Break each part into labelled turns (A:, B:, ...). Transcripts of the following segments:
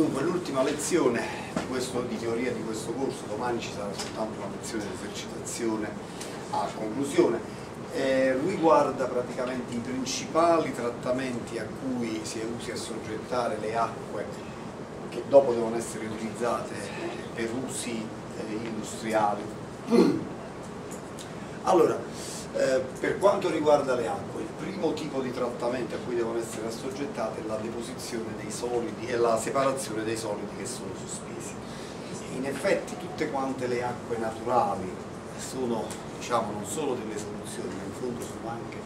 A: Dunque, l'ultima lezione di, questo, di, teoria di questo corso, domani ci sarà soltanto una lezione di esercitazione a conclusione, eh, riguarda praticamente i principali trattamenti a cui si è usi a soggettare le acque che dopo devono essere utilizzate per usi eh, industriali. Allora, eh, per quanto riguarda le acque, il primo tipo di trattamento a cui devono essere assoggettate è la deposizione dei solidi e la separazione dei solidi che sono sospesi. In effetti tutte quante le acque naturali sono diciamo, non solo delle soluzioni, ma in fondo sono anche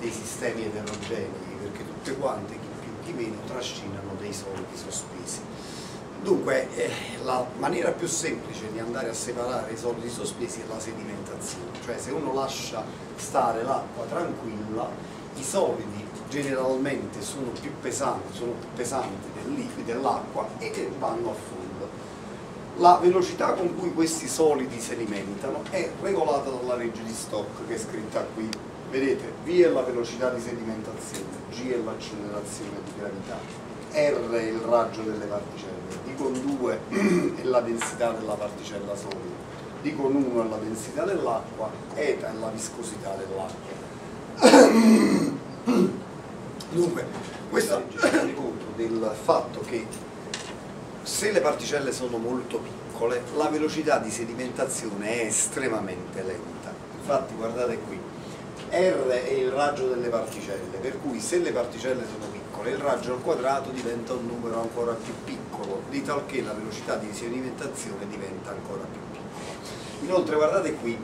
A: dei sistemi eterogenei, perché tutte quante, chi più chi meno, trascinano dei solidi sospesi. Dunque, eh, la maniera più semplice di andare a separare i solidi sospesi è la sedimentazione, cioè se uno lascia stare l'acqua tranquilla, i solidi generalmente sono più pesanti, sono più pesanti del liquido dell'acqua e vanno a fondo. La velocità con cui questi solidi sedimentano è regolata dalla legge di Stock che è scritta qui. Vedete, V è la velocità di sedimentazione, G è l'accelerazione di gravità, R è il raggio delle particelle, con 2 è la densità della particella solida, D con 1 è la densità dell'acqua, eta è la viscosità dell'acqua. Dunque, legge tiene conto del fatto che se le particelle sono molto piccole, la velocità di sedimentazione è estremamente lenta. Infatti, guardate qui, R è il raggio delle particelle, per cui se le particelle sono piccole, il raggio al quadrato diventa un numero ancora più piccolo, di talché la velocità di sedimentazione diventa ancora più piccola. Inoltre guardate qui,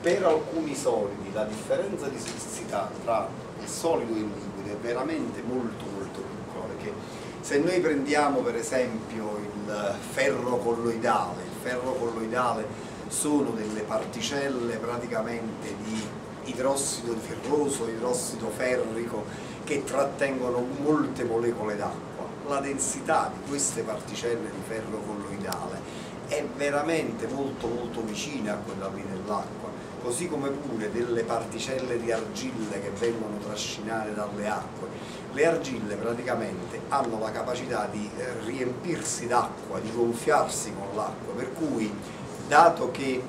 A: per alcuni solidi la differenza di densità tra il solido e il liquido è veramente molto molto piccola, perché se noi prendiamo per esempio il ferro colloidale, il ferro colloidale sono delle particelle praticamente di idrossido ferroso, idrossido ferrico che trattengono molte molecole d'acqua. La densità di queste particelle di ferro colloidale è veramente molto molto vicina a quella lì dell'acqua, così come pure delle particelle di argille che vengono trascinate dalle acque. Le argille praticamente hanno la capacità di eh, riempirsi d'acqua, di gonfiarsi con l'acqua, per cui dato che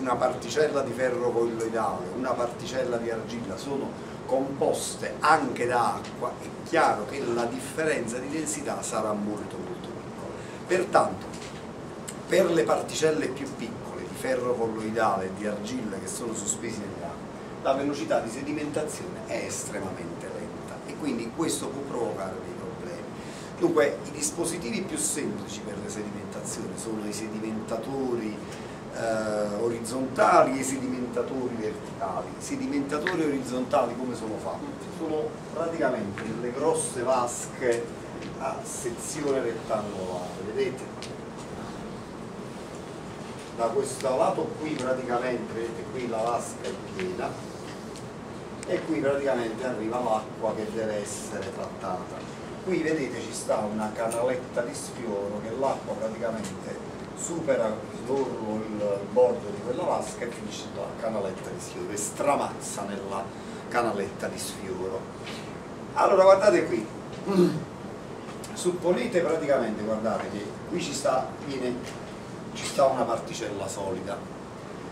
A: una particella di ferro colloidale, una particella di argilla sono composte anche da acqua, è chiaro che la differenza di densità sarà molto molto piccola. Pertanto, per le particelle più piccole di ferro colloidale e di argilla che sono sospesi nell'acqua, la velocità di sedimentazione è estremamente lenta e quindi questo può provocare dei problemi. Dunque, i dispositivi più semplici per le sedimentazioni sono i sedimentatori eh, orizzontali e sedimentatori verticali. I sedimentatori orizzontali come sono fatti? Sono praticamente delle grosse vasche a sezione rettangolare, vedete? Da questo lato qui praticamente, vedete qui la vasca è piena e qui praticamente arriva l'acqua che deve essere trattata. Qui vedete ci sta una canaletta di sfioro che l'acqua praticamente supera l'orlo, il bordo di quella vasca e finisce la canaletta di sfioro e stramazza nella canaletta di sfioro. Allora guardate qui, supponete praticamente, guardate che qui ci sta, viene, ci sta una particella solida,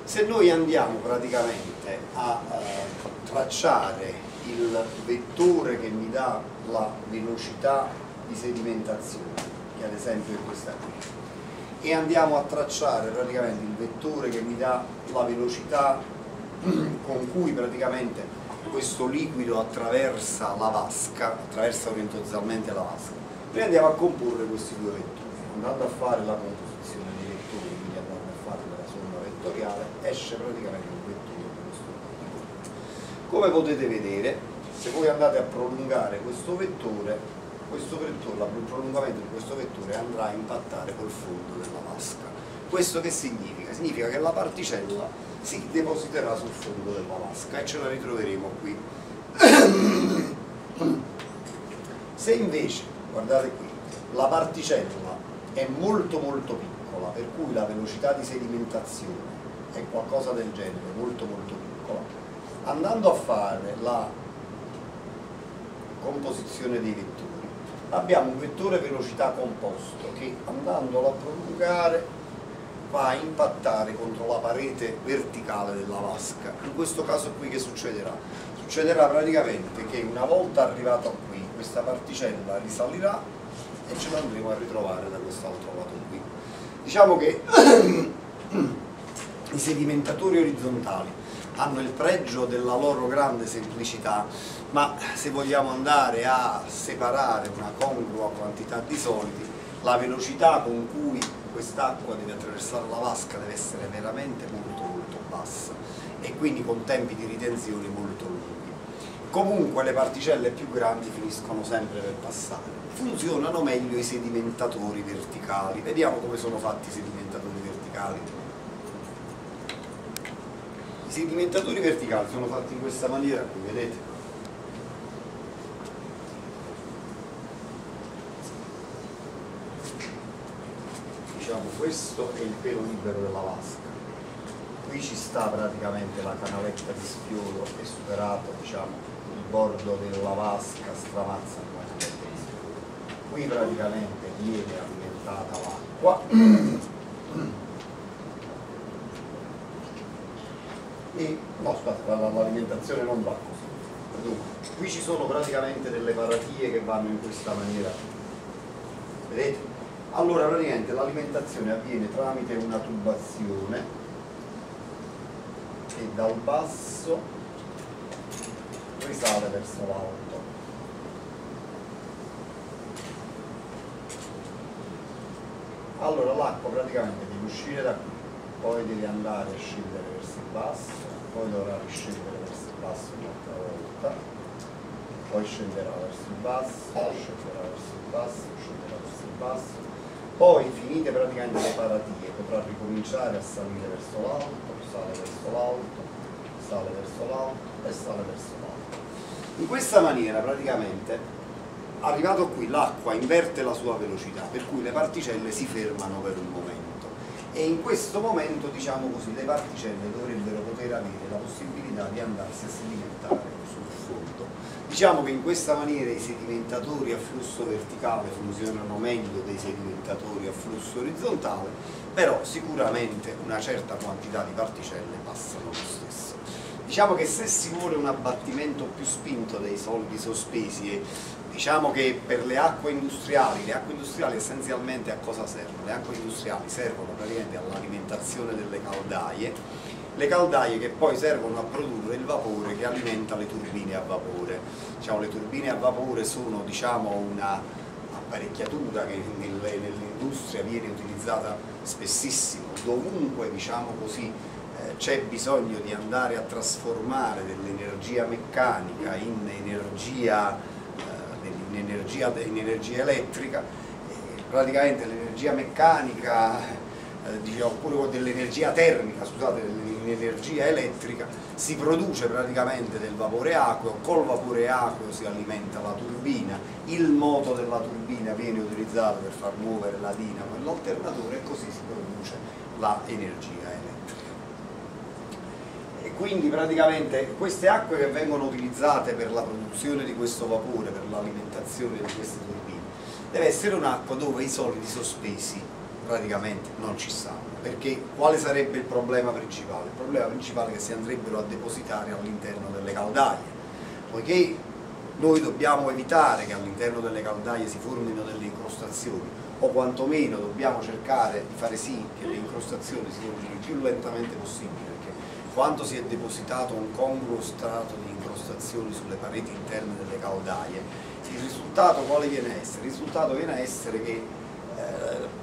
A: se noi andiamo praticamente a eh, tracciare il vettore che mi dà la velocità di sedimentazione, che ad esempio è questa qui, e andiamo a tracciare praticamente il vettore che mi dà la velocità con cui praticamente questo liquido attraversa la vasca, attraversa orientalizzalmente la vasca. Noi andiamo a comporre questi due vettori, andando a fare la composizione dei vettori, quindi andando a fare la somma vettoriale, esce praticamente un vettore di questo tipo. Come potete vedere, se voi andate a prolungare questo vettore, questo vettore, il prolungamento di questo vettore andrà a impattare col fondo della vasca. Questo che significa? Significa che la particella si depositerà sul fondo della vasca e ce la ritroveremo qui. Se invece, guardate qui, la particella è molto molto piccola, per cui la velocità di sedimentazione è qualcosa del genere, molto molto piccola, andando a fare la composizione dei vettori, abbiamo un vettore velocità composto che andandolo a prolungare va a impattare contro la parete verticale della vasca. In questo caso qui che succederà? Succederà praticamente che una volta arrivato qui questa particella risalirà e ce l'andremo a ritrovare da quest'altro lato qui. Diciamo che i sedimentatori orizzontali hanno il pregio della loro grande semplicità, ma se vogliamo andare a separare una congrua quantità di solidi, la velocità con cui quest'acqua deve attraversare la vasca deve essere veramente molto molto bassa e quindi con tempi di ritenzione molto lunghi. Comunque le particelle più grandi finiscono sempre per passare. Funzionano meglio i sedimentatori verticali. Vediamo come sono fatti i sedimentatori verticali. I sedimentatori verticali sono fatti in questa maniera qui, vedete? diciamo questo è il pelo libero della vasca. Qui ci sta praticamente la canaletta di spiolo e superato diciamo, il bordo della vasca stramazza qui praticamente viene alimentata l'acqua e no aspetta l'alimentazione non va così Dunque, qui ci sono praticamente delle paratie che vanno in questa maniera vedete? Allora praticamente l'alimentazione avviene tramite una tubazione che dal basso risale verso l'alto. Allora l'acqua praticamente deve uscire da qui, poi deve andare a scendere verso il basso, poi dovrà riscendere verso il basso un'altra volta, poi scenderà verso il basso, scenderà verso il basso, scenderà verso il basso, poi finite praticamente le paratie potrà ricominciare a salire verso l'alto, sale verso l'alto, sale verso l'alto e sale verso l'alto. In questa maniera praticamente arrivato qui l'acqua inverte la sua velocità per cui le particelle si fermano per un momento e in questo momento diciamo così le particelle dovrebbero poter avere la possibilità di andarsi a sedimentare sul fondo Diciamo che in questa maniera i sedimentatori a flusso verticale funzionano meglio dei sedimentatori a flusso orizzontale, però sicuramente una certa quantità di particelle passano lo stesso. Diciamo che se si vuole un abbattimento più spinto dei solidi sospesi e diciamo che per le acque industriali, le acque industriali essenzialmente a cosa servono? Le acque industriali servono praticamente all'alimentazione delle caldaie le caldaie che poi servono a produrre il vapore che alimenta le turbine a vapore. Diciamo, le turbine a vapore sono diciamo, una apparecchiatura che nell'industria viene utilizzata spessissimo, dovunque diciamo così, eh, c'è bisogno di andare a trasformare dell'energia meccanica in energia, in energia, in energia elettrica, praticamente l'energia meccanica eh, oppure dell'energia termica, scusate, dell'energia elettrica, si produce praticamente del vapore acqueo, col vapore acqueo si alimenta la turbina, il moto della turbina viene utilizzato per far muovere la dinamo e l'alternatore e così si produce l'energia quindi praticamente queste acque che vengono utilizzate per la produzione di questo vapore, per l'alimentazione di queste turbine, deve essere un'acqua dove i solidi sospesi praticamente non ci stanno. Perché quale sarebbe il problema principale? Il problema principale è che si andrebbero a depositare all'interno delle caldaie, poiché noi dobbiamo evitare che all'interno delle caldaie si formino delle incrostazioni o quantomeno dobbiamo cercare di fare sì che le incrostazioni si formino il più lentamente possibile quando si è depositato un congruo strato di incrostazioni sulle pareti interne delle caldaie il risultato quale viene a essere? Il risultato viene a essere che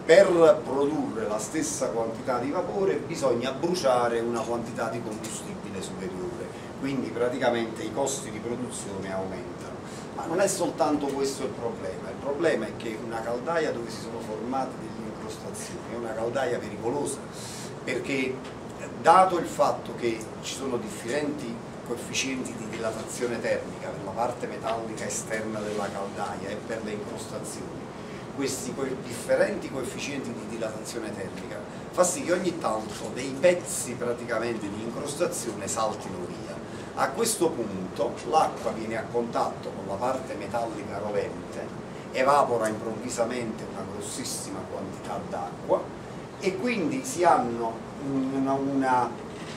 A: per produrre la stessa quantità di vapore bisogna bruciare una quantità di combustibile superiore, quindi praticamente i costi di produzione aumentano. Ma non è soltanto questo il problema, il problema è che una caldaia dove si sono formate delle incrostazioni è una caldaia pericolosa, perché dato il fatto che ci sono differenti coefficienti di dilatazione termica per la parte metallica esterna della caldaia e per le incrostazioni, questi differenti coefficienti di dilatazione termica fa sì che ogni tanto dei pezzi praticamente di incrostazione saltino via. A questo punto l'acqua viene a contatto con la parte metallica rovente evapora improvvisamente una grossissima quantità d'acqua e quindi si hanno una, una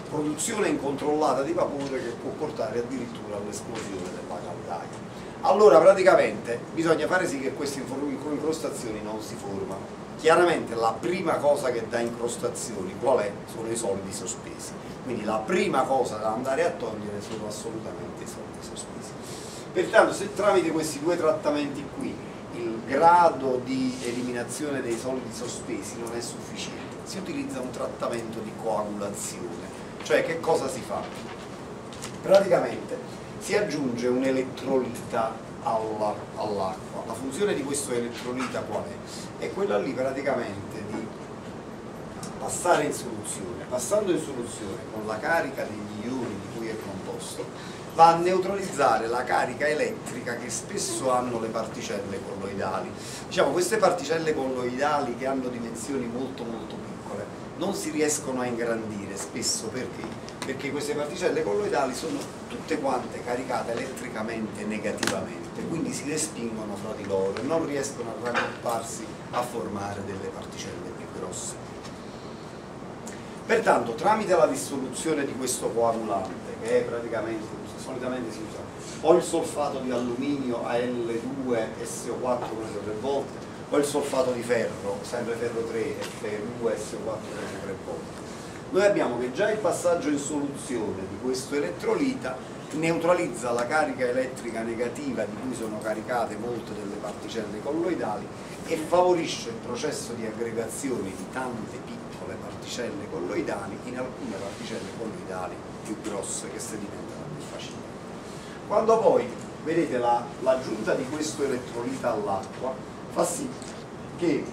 A: produzione incontrollata di vapore che può portare addirittura all'esplosione della caldaia. Allora praticamente bisogna fare sì che queste incrostazioni non si formano. Chiaramente la prima cosa che dà incrostazioni qual è? Sono i solidi sospesi. Quindi la prima cosa da andare a togliere sono assolutamente i solidi sospesi. Pertanto se tramite questi due trattamenti qui il grado di eliminazione dei solidi sospesi non è sufficiente, si utilizza un trattamento di coagulazione. Cioè che cosa si fa? Praticamente si aggiunge un elettrolita all'acqua. La funzione di questo elettrolita qual è? È quella lì praticamente di passare in soluzione. Passando in soluzione con la carica degli ioni di cui è composto, va a neutralizzare la carica elettrica che spesso hanno le particelle colloidali. Diciamo, queste particelle colloidali che hanno dimensioni molto molto piccole non si riescono a ingrandire spesso perché? perché queste particelle colloidali sono tutte quante caricate elettricamente negativamente, quindi si respingono fra di loro e non riescono a raggrupparsi a formare delle particelle più grosse. Pertanto, tramite la dissoluzione di questo coagulante, che è praticamente, solitamente si usa o il solfato di alluminio Al2SO4 preso tre volte, o il solfato di ferro, sempre ferro 3 Fe2SO4 preso tre volte, noi abbiamo che già il passaggio in soluzione di questo elettrolita neutralizza la carica elettrica negativa di cui sono caricate molte delle particelle colloidali e favorisce il processo di aggregazione di tante piccole particelle colloidali in alcune particelle colloidali più grosse che sedimentano più facilmente. Quando poi vedete l'aggiunta la, di questo elettrolita all'acqua fa sì che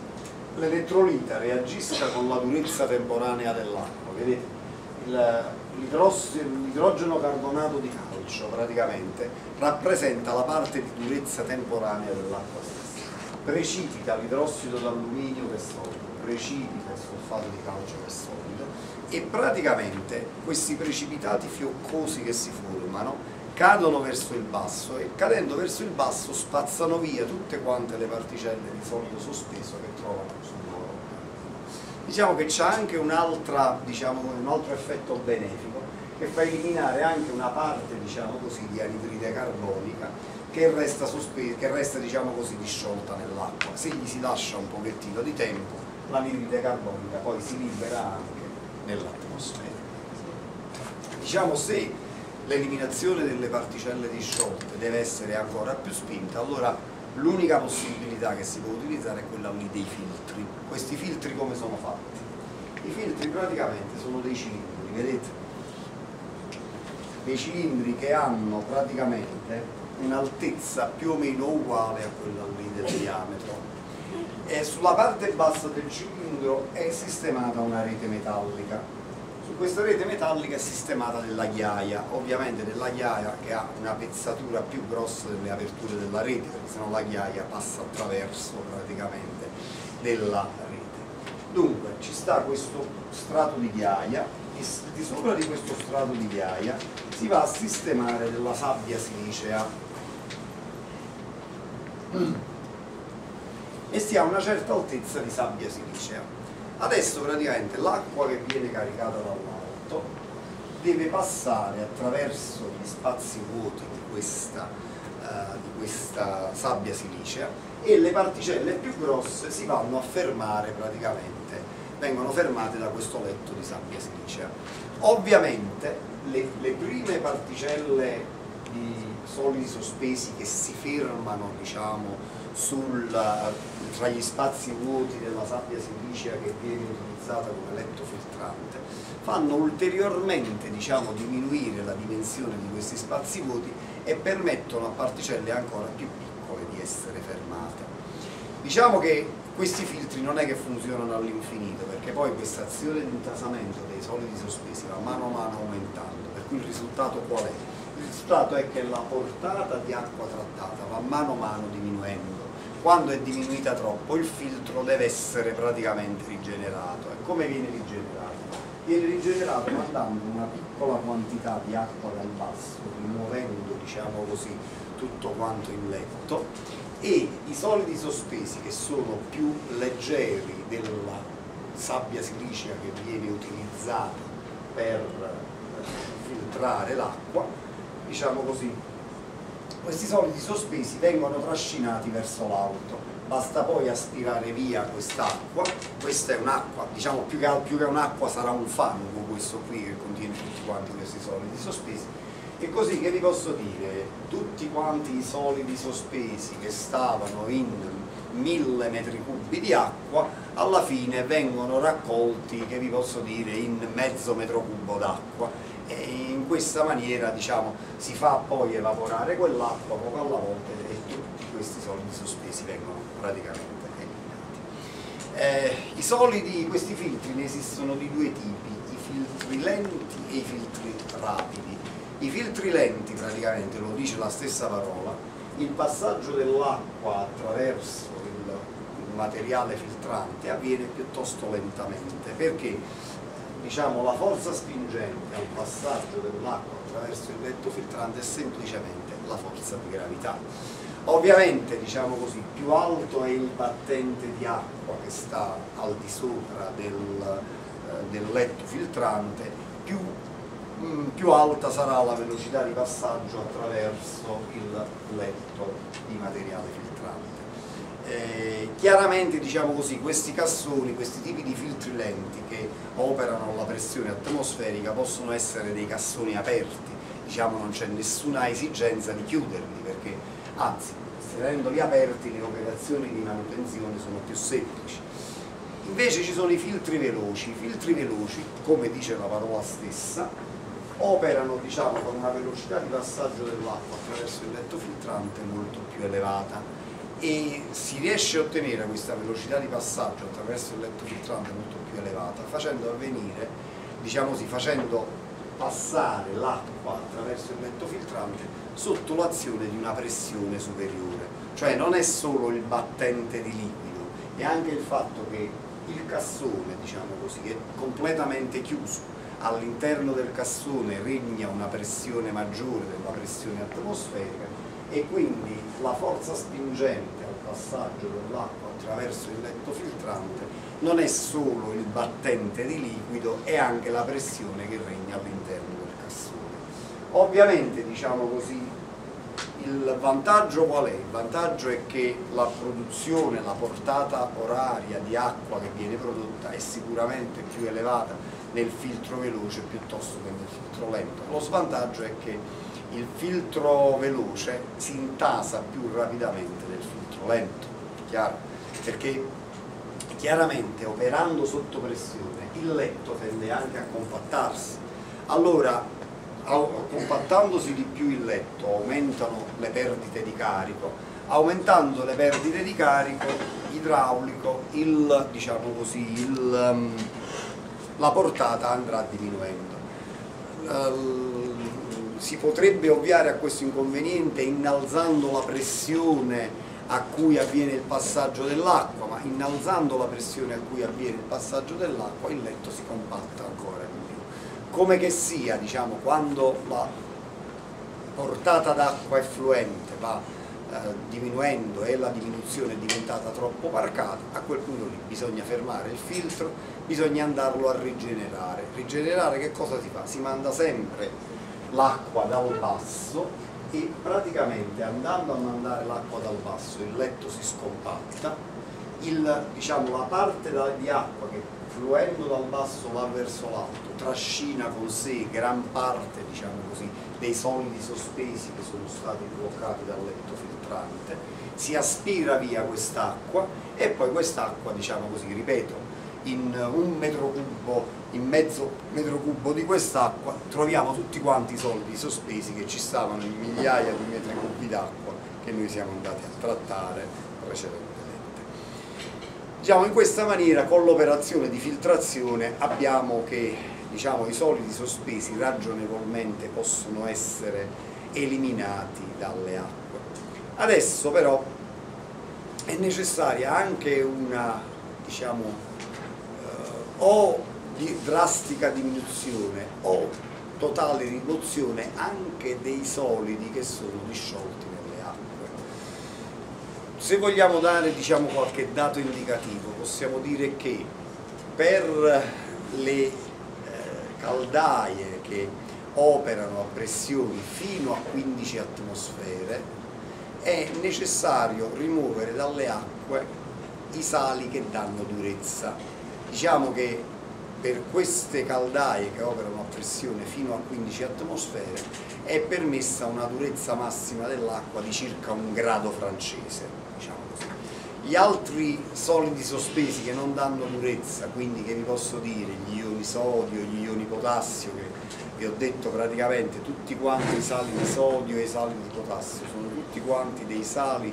A: l'elettrolita reagisca con la durezza temporanea dell'acqua vedete l'idrogeno carbonato di calcio praticamente rappresenta la parte di durezza temporanea dell'acqua stessa. Precipita l'idrossido d'alluminio che è solido precipita il solfato di calcio che è solido e praticamente questi precipitati fioccosi che si formano cadono verso il basso e cadendo verso il basso spazzano via tutte quante le particelle di solido sospeso che trovano sul diciamo che c'è anche diciamo, un, altro effetto benefico che fa eliminare anche una parte diciamo così, di anidride carbonica che resta, che resta diciamo così, disciolta nell'acqua. Se gli si lascia un pochettino di tempo l'anidride carbonica poi si libera anche nell'atmosfera. Diciamo se l'eliminazione delle particelle disciolte deve essere ancora più spinta, allora l'unica possibilità che si può utilizzare è quella dei filtri. Questi filtri come sono fatti? I filtri praticamente sono dei cilindri, vedete? Dei cilindri che hanno praticamente un'altezza più o meno uguale a quella lì del diametro e sulla parte bassa del cilindro è sistemata una rete metallica questa rete metallica è sistemata nella ghiaia, ovviamente nella ghiaia che ha una pezzatura più grossa delle aperture della rete, perché sennò la ghiaia passa attraverso praticamente della rete. Dunque ci sta questo strato di ghiaia e di sopra di questo strato di ghiaia si va a sistemare della sabbia silicea e si ha una certa altezza di sabbia silicea Adesso praticamente l'acqua che viene caricata dall'alto deve passare attraverso gli spazi vuoti di questa, uh, di questa sabbia silicea e le particelle più grosse si vanno a fermare praticamente, vengono fermate da questo letto di sabbia silicea. Ovviamente le, le prime particelle di solidi sospesi che si fermano diciamo, sul, tra gli spazi vuoti della sabbia silicea che viene utilizzata come letto filtrante, fanno ulteriormente diciamo, diminuire la dimensione di questi spazi vuoti e permettono a particelle ancora più piccole di essere fermate. Diciamo che questi filtri non è che funzionano all'infinito perché poi questa azione di intasamento dei solidi sospesi va mano a mano aumentando, per cui il risultato qual è? Il risultato è che la portata di acqua trattata va mano a mano diminuendo quando è diminuita troppo il filtro deve essere praticamente rigenerato. E come viene rigenerato? Viene rigenerato mandando una piccola quantità di acqua dal basso, rimuovendo diciamo così tutto quanto in letto e i solidi sospesi che sono più leggeri della sabbia silicea che viene utilizzata per filtrare l'acqua, diciamo così, questi solidi sospesi vengono trascinati verso l'alto. Basta poi aspirare via quest'acqua, questa è un'acqua, diciamo più che, più che un'acqua sarà un fango questo qui che contiene tutti quanti questi solidi sospesi. E così che vi posso dire, tutti quanti i solidi sospesi che stavano in mille metri cubi di acqua alla fine vengono raccolti, che vi posso dire, in mezzo metro cubo d'acqua questa maniera diciamo, si fa poi evaporare quell'acqua poco alla volta e tutti questi solidi sospesi vengono praticamente eliminati. Eh, I solidi, questi filtri ne esistono di due tipi, i filtri lenti e i filtri rapidi. I filtri lenti praticamente, lo dice la stessa parola, il passaggio dell'acqua attraverso il, materiale filtrante avviene piuttosto lentamente perché diciamo, la forza spingente al passaggio dell'acqua attraverso il letto filtrante è semplicemente la forza di gravità Ovviamente, diciamo così, più alto è il battente di acqua che sta al di sopra del, eh, del letto filtrante, più, mh, mm, più, alta sarà la velocità di passaggio attraverso il letto di materiale filtrante. Eh, chiaramente, diciamo così, questi cassoni, questi tipi di filtri lenti che operano alla pressione atmosferica possono essere dei cassoni aperti, diciamo non c'è nessuna esigenza di chiuderli perché anzi, tenendoli aperti le operazioni di manutenzione sono più semplici. Invece ci sono i filtri veloci, i filtri veloci, come dice la parola stessa, operano diciamo, con una velocità di passaggio dell'acqua attraverso il letto filtrante molto più elevata e si riesce a ottenere questa velocità di passaggio attraverso il letto filtrante molto più elevata facendo avvenire, diciamo così, facendo passare l'acqua attraverso il letto filtrante sotto l'azione di una pressione superiore, cioè non è solo il battente di liquido, è anche il fatto che il cassone, diciamo così, è completamente chiuso, all'interno del cassone regna una pressione maggiore della pressione atmosferica e quindi la forza spingente al passaggio dell'acqua attraverso il letto filtrante non è solo il battente di liquido, è anche la pressione che regna all'interno del cassone. Ovviamente, diciamo così, il vantaggio qual è? Il vantaggio è che la produzione, la portata oraria di acqua che viene prodotta è sicuramente più elevata nel filtro veloce piuttosto che nel filtro lento. Lo svantaggio è che il filtro veloce si intasa più rapidamente del filtro lento, chiaro? Perché chiaramente operando sotto pressione il letto tende anche a compattarsi. Allora compattandosi di più il letto aumentano le perdite di carico, aumentando le perdite di carico idraulico il, diciamo così, il, um, la portata andrà diminuendo. Si potrebbe ovviare a questo inconveniente innalzando la pressione a cui avviene il passaggio dell'acqua, ma innalzando la pressione a cui avviene il passaggio dell'acqua il letto si compatta ancora come che sia, diciamo, quando la portata d'acqua effluente va eh, diminuendo e la diminuzione è diventata troppo marcata, a quel punto lì bisogna fermare il filtro, bisogna andarlo a rigenerare. Rigenerare che cosa si fa? Si manda sempre l'acqua dal basso e praticamente andando a mandare l'acqua dal basso il letto si scompatta, il, diciamo, la parte di acqua che fluendo dal basso va verso l'alto trascina con sé gran parte diciamo così, dei solidi sospesi che sono stati bloccati dal letto filtrante, si aspira via quest'acqua e poi quest'acqua, diciamo così, ripeto, in un metro cubo, in mezzo metro cubo di quest'acqua troviamo tutti quanti i solidi sospesi che ci stavano in migliaia di metri cubi d'acqua che noi siamo andati a trattare precedentemente. Diciamo, in questa maniera con l'operazione di filtrazione abbiamo che diciamo, i solidi sospesi ragionevolmente possono essere eliminati dalle acque. Adesso però è necessaria anche una diciamo, eh, o di drastica diminuzione o totale rimozione anche dei solidi che sono disciolti se vogliamo dare diciamo, qualche dato indicativo, possiamo dire che per le eh, caldaie che operano a pressioni fino a 15 atmosfere è necessario rimuovere dalle acque i sali che danno durezza. Diciamo che per queste caldaie che operano a pressione fino a 15 atmosfere è permessa una durezza massima dell'acqua di circa un grado francese. Diciamo gli altri solidi sospesi che non danno durezza, quindi che vi posso dire, gli ioni sodio, gli ioni potassio, che vi ho detto praticamente tutti quanti i sali di sodio e i sali di potassio, sono tutti quanti dei sali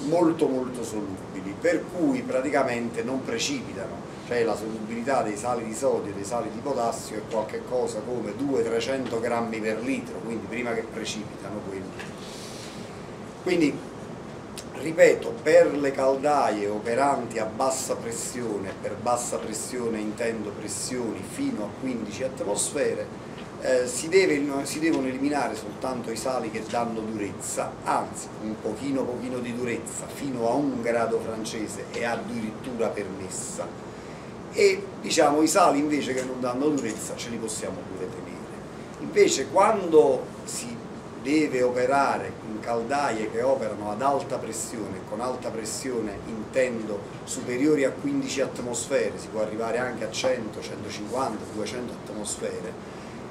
A: molto molto solubili, per cui praticamente non precipitano, cioè la solubilità dei sali di sodio e dei sali di potassio è qualcosa come 200-300 grammi per litro, quindi prima che precipitano quelli. Quindi, ripeto, per le caldaie operanti a bassa pressione, per bassa pressione intendo pressioni fino a 15 atmosfere, eh, si, deve, si, devono eliminare soltanto i sali che danno durezza, anzi un pochino pochino di durezza fino a un grado francese è addirittura permessa e diciamo i sali invece che non danno durezza ce li possiamo pure tenere. Invece quando si deve operare in caldaie che operano ad alta pressione, con alta pressione intendo superiori a 15 atmosfere, si può arrivare anche a 100, 150, 200 atmosfere,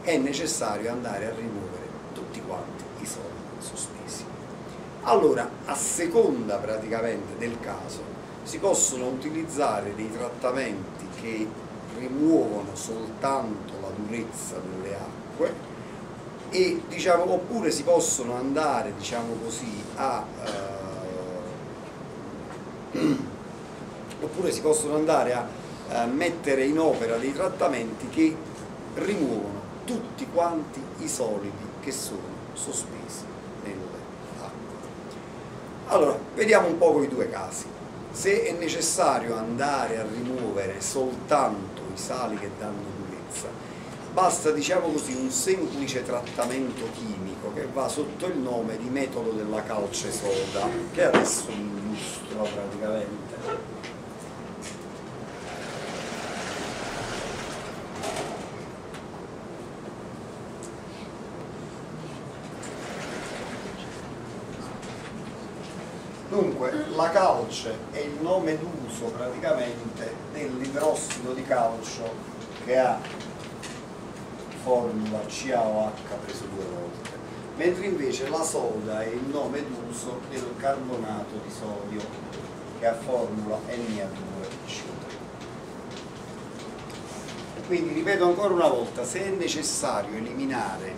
A: è necessario andare a rimuovere tutti quanti i soldi sospesi. Allora, a seconda praticamente del caso, si possono utilizzare dei trattamenti che rimuovono soltanto la durezza delle acque e diciamo, oppure si possono andare diciamo così, a eh, oppure si possono andare a, a mettere in opera dei trattamenti che rimuovono tutti quanti i solidi che sono sospesi nell'acqua. Allora, vediamo un po' i due casi. Se è necessario andare a rimuovere soltanto i sali che danno durezza, basta diciamo così un semplice trattamento chimico che va sotto il nome di metodo della calce soda, che adesso illustro praticamente. Dunque, la calce è il nome d'uso praticamente dell'idrossido di calcio che ha formula CaOH preso due volte, mentre invece la soda è il nome d'uso del carbonato di sodio che ha formula Na2CO3. Quindi ripeto ancora una volta, se è necessario eliminare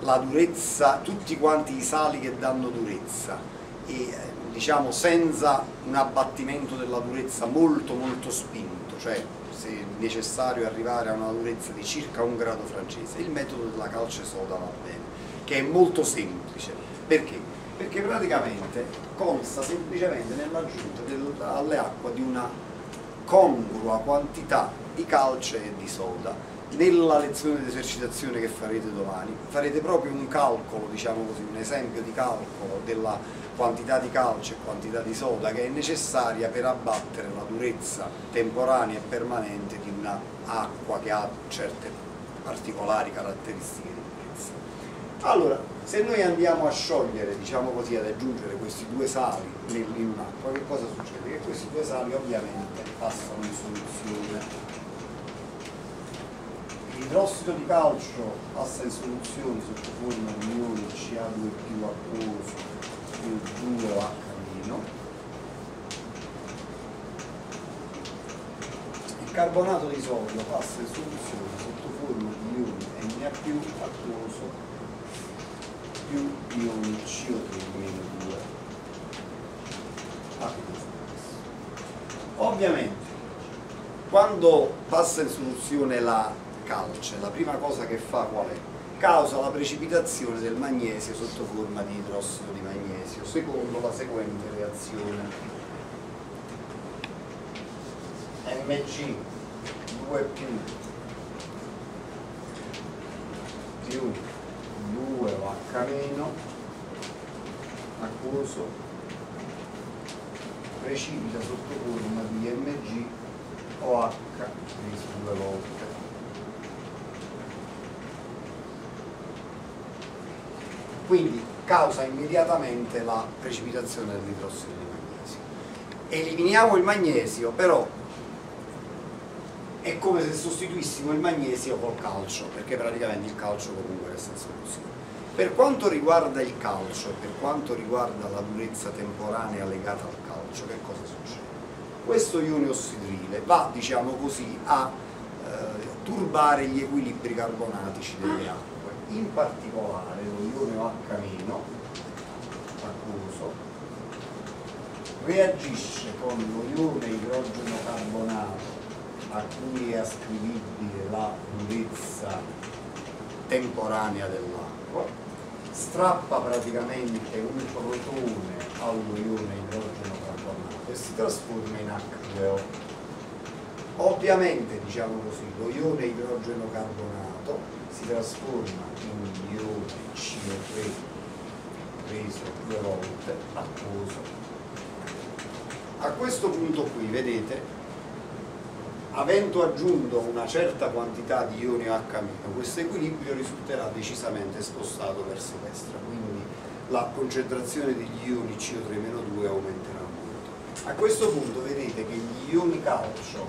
A: la durezza, tutti quanti i sali che danno durezza e eh, diciamo senza un abbattimento della durezza molto molto spinto, cioè se necessario arrivare a una durezza di circa un grado francese, il metodo della calce soda va bene, che è molto semplice. Perché? Perché praticamente consta semplicemente nell'aggiunta alle acque di una congrua quantità di calce e di soda nella lezione di esercitazione che farete domani farete proprio un calcolo, diciamo così, un esempio di calcolo della quantità di calcio e quantità di soda che è necessaria per abbattere la durezza temporanea e permanente di un'acqua che ha certe particolari caratteristiche di durezza. Allora, se noi andiamo a sciogliere, diciamo così, ad aggiungere questi due sali in un'acqua, che cosa succede? Che questi due sali ovviamente passano in soluzione l'idrossido di calcio passa in soluzione sotto forma di ioni Ca2 più acquoso più 2H il carbonato di sodio passa in soluzione sotto forma di ioni Na più acquoso più ioni CO3 2 acquoso ovviamente quando passa in soluzione la calce, la prima cosa che fa qual è? Causa la precipitazione del magnesio sotto forma di idrossido di magnesio, secondo la seguente reazione. Mg 2 più più 2 H meno acquoso precipita sotto forma di Mg o H diviso due volte. Quindi causa immediatamente la precipitazione dell'idrossido di magnesio. Eliminiamo il magnesio, però è come se sostituissimo il magnesio col calcio, perché praticamente il calcio comunque resta in soluzione. Per quanto riguarda il calcio, per quanto riguarda la durezza temporanea legata al calcio, che cosa succede? Questo ione ossidrile va, diciamo così, a eh, turbare gli equilibri carbonatici delle acque, in particolare lo ione OH- acquoso reagisce con lo ione idrogeno carbonato a cui è ascrivibile la durezza temporanea dell'acqua strappa praticamente un protone allo ione idrogeno carbonato e si trasforma in H2O. Ovviamente, diciamo così, lo ione idrogeno carbonato si trasforma in ione CO3 preso due volte acquoso. A questo punto qui, vedete, avendo aggiunto una certa quantità di ioni H- questo equilibrio risulterà decisamente spostato verso destra quindi la concentrazione degli ioni CO3-2 aumenterà molto a questo punto vedete che gli ioni calcio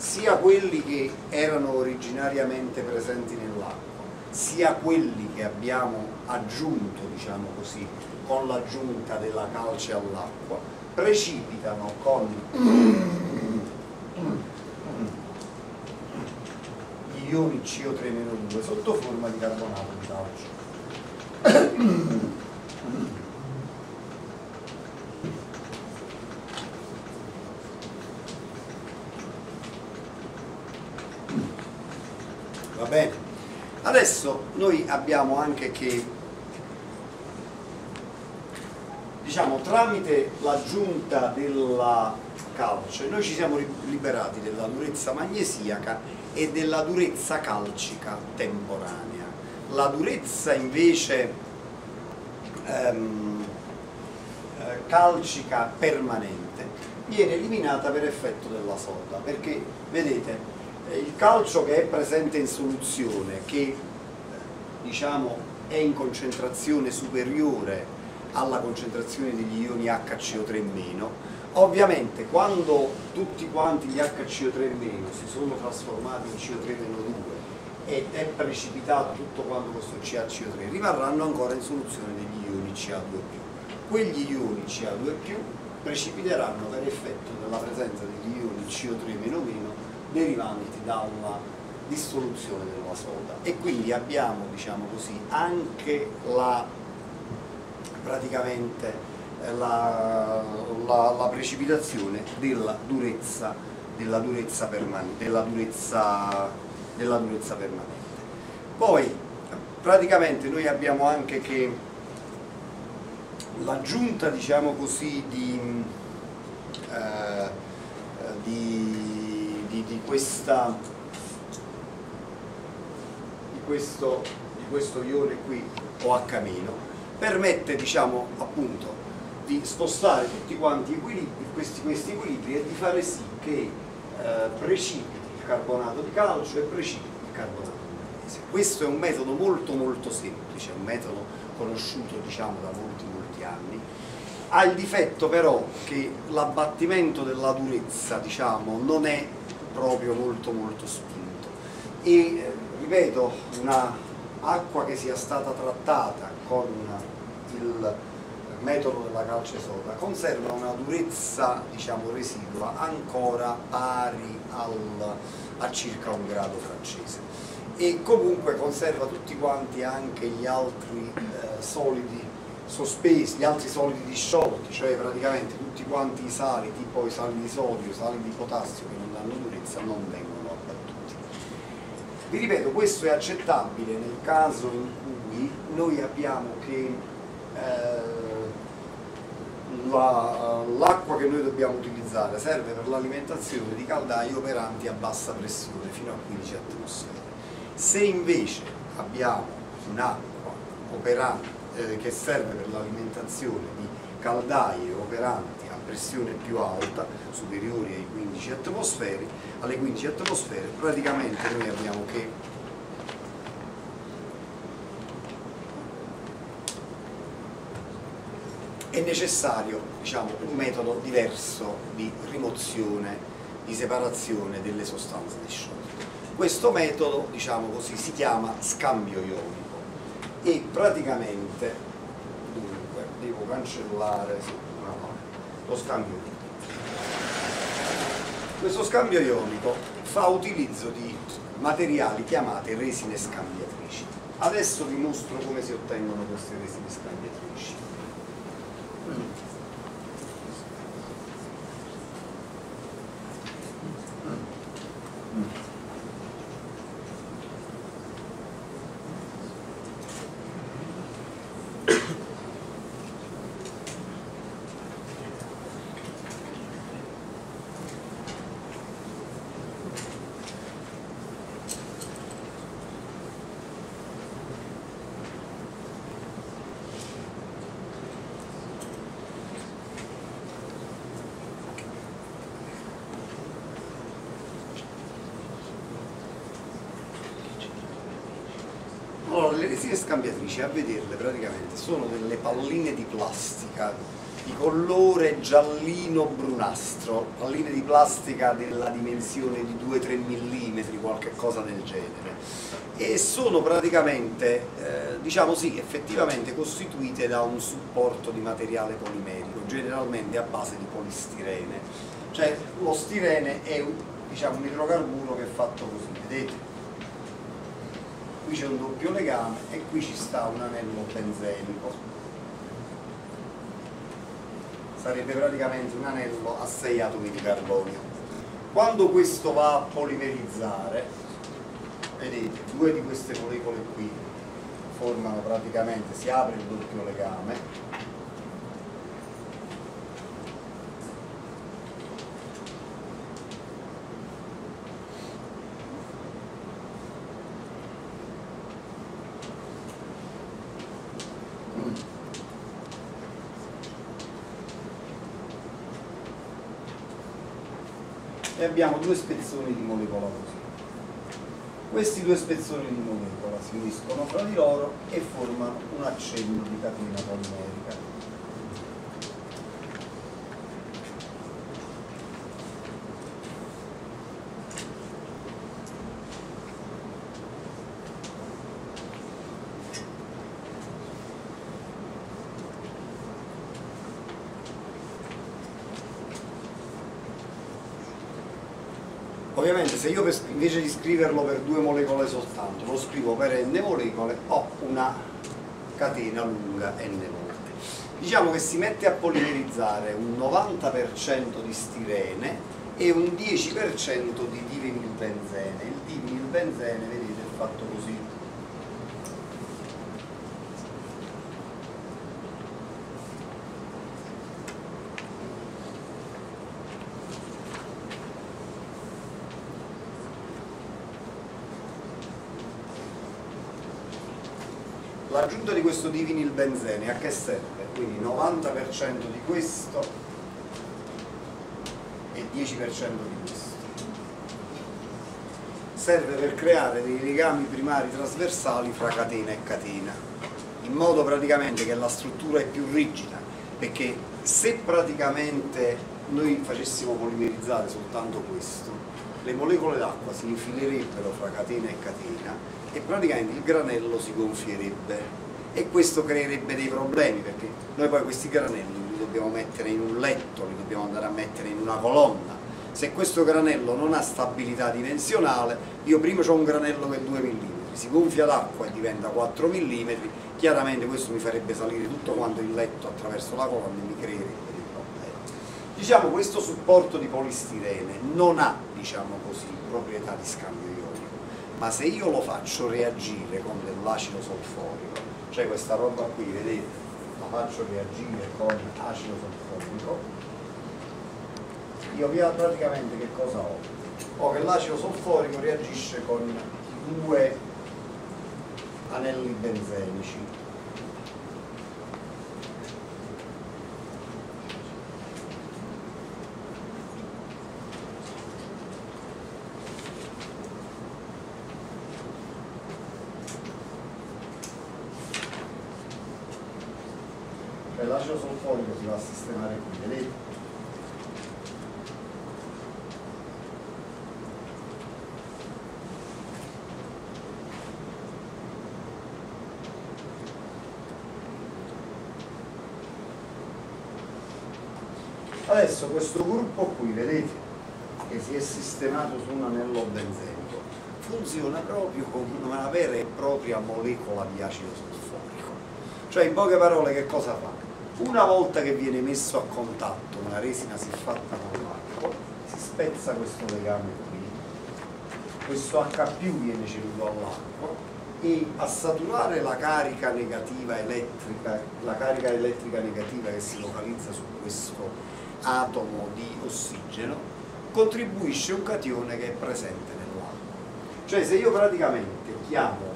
A: sia quelli che erano originariamente presenti nell'acqua sia quelli che abbiamo aggiunto diciamo così con l'aggiunta della calce all'acqua precipitano con gli ioni CO3-2 sotto forma di carbonato di calcio. Va bene? Adesso noi abbiamo anche che diciamo, tramite l'aggiunta della calce noi ci siamo liberati della durezza magnesiaca e della durezza calcica temporanea. La durezza invece ehm, eh, calcica permanente viene eliminata per effetto della soda perché vedete il calcio che è presente in soluzione che diciamo è in concentrazione superiore alla concentrazione degli ioni HCO3- ovviamente quando tutti quanti gli HCO3- si sono trasformati in CO3-2 ed è precipitato tutto quanto questo CaCO3 rimarranno ancora in soluzione degli ioni Ca2+. Quegli ioni Ca2+, precipiteranno per effetto della presenza degli ioni CO3- derivanti dalla dissoluzione della soda e quindi abbiamo diciamo così, anche la eh, la, la, la precipitazione della durezza, della durezza, permanente, della durezza, della durezza permanente. Poi praticamente noi abbiamo anche che l'aggiunta diciamo così di, eh, di, di, questa di questo, di questo ione qui OH- permette diciamo, appunto, di spostare tutti quanti equilibri, questi, questi, equilibri e di fare sì che eh, precipiti il carbonato di calcio e precipiti il carbonato di magnesio. Questo è un metodo molto molto semplice, un metodo conosciuto diciamo, da molti molti anni. Ha il difetto però che l'abbattimento della durezza diciamo, non è proprio molto molto spinto e eh, ripeto una acqua che sia stata trattata con il metodo della calce soda conserva una durezza diciamo residua ancora pari al, a circa un grado francese. E comunque conserva tutti quanti anche gli altri eh, solidi sospesi, gli altri solidi disciolti, cioè praticamente tutti quanti i sali, tipo i sali di sodio, i sali di potassio che durezza, non vengono abbattuti. Vi ripeto, questo è accettabile nel caso in cui noi abbiamo che eh, l'acqua che noi dobbiamo utilizzare serve per l'alimentazione di caldai operanti a bassa pressione fino a 15 atmosfere. Se invece abbiamo un'acqua operante eh, che serve per l'alimentazione di caldaie operanti pressione più alta, superiori ai 15 atmosfere, alle 15 atmosfere, praticamente noi abbiamo che è necessario diciamo, un metodo diverso di rimozione, di separazione delle sostanze disciolte. Questo metodo diciamo così, si chiama scambio ionico e praticamente, dunque, devo cancellare lo scambio ionico. Questo scambio ionico fa utilizzo di materiali chiamate resine scambiatrici. Adesso vi mostro come si ottengono queste resine scambiatrici. Allora, le resine scambiatrici, a vederle praticamente, sono delle palline di plastica di colore giallino-brunastro, palline di plastica della dimensione di 2-3 mm, qualche cosa del genere. E sono praticamente, eh, diciamo sì, effettivamente costituite da un supporto di materiale polimerico, generalmente a base di polistirene. Cioè lo stirene è un, diciamo, un idrocarburo che è fatto così, vedete? Qui c'è un doppio legame e qui ci sta un anello benzenico. Sarebbe praticamente un anello a 6 atomi di carbonio. Quando questo va a polimerizzare vedete due di queste molecole qui formano praticamente si apre il doppio legame abbiamo due spezzoni di molecola così. Questi due spezzoni di molecola si uniscono fra di loro e formano un accenno di catena polimerica. Ovviamente se io invece di scriverlo per due molecole soltanto lo scrivo per n molecole ho una catena lunga n volte. Diciamo che si mette a polimerizzare un 90% di stirene e un 10% di divinilbenzene. Il divinilbenzene, vedete, è fatto così l'aggiunta di questo divinilbenzene a che serve? Quindi 90% di questo e 10% di questo. Serve per creare dei legami primari trasversali fra catena e catena, in modo praticamente che la struttura è più rigida, perché se praticamente noi facessimo polimerizzare soltanto questo, le molecole d'acqua si infilerebbero fra catena e catena e praticamente il granello si gonfierebbe e questo creerebbe dei problemi perché noi poi questi granelli li dobbiamo mettere in un letto, li dobbiamo andare a mettere in una colonna. Se questo granello non ha stabilità dimensionale io prima ho un granello che è 2 mm si gonfia d'acqua e diventa 4 mm chiaramente questo mi farebbe salire tutto quanto il letto attraverso la colonna e mi creerebbe dei problemi. Diciamo questo supporto di polistirene non ha diciamo così proprietà di scambio ma se io lo faccio reagire con dell'acido solforico, cioè questa roba qui, vedete, la faccio reagire con acido solforico, io praticamente che cosa ho? Ho che l'acido solforico reagisce con due anelli benzenici l'acido solforico si va a sistemare qui, vedete? Adesso questo gruppo qui, vedete, che si è sistemato su un anello benzenico, funziona proprio come una vera e propria molecola di acido solforico. Cioè, in poche parole, che cosa fa? Una volta che viene messo a contatto, una resina si è fatta con l'acqua, si spezza questo legame qui, questo H viene ceduto all'acqua e a saturare la carica negativa elettrica, la carica elettrica negativa che si localizza su questo atomo di ossigeno contribuisce un catione che è presente nell'acqua. Cioè se io praticamente chiamo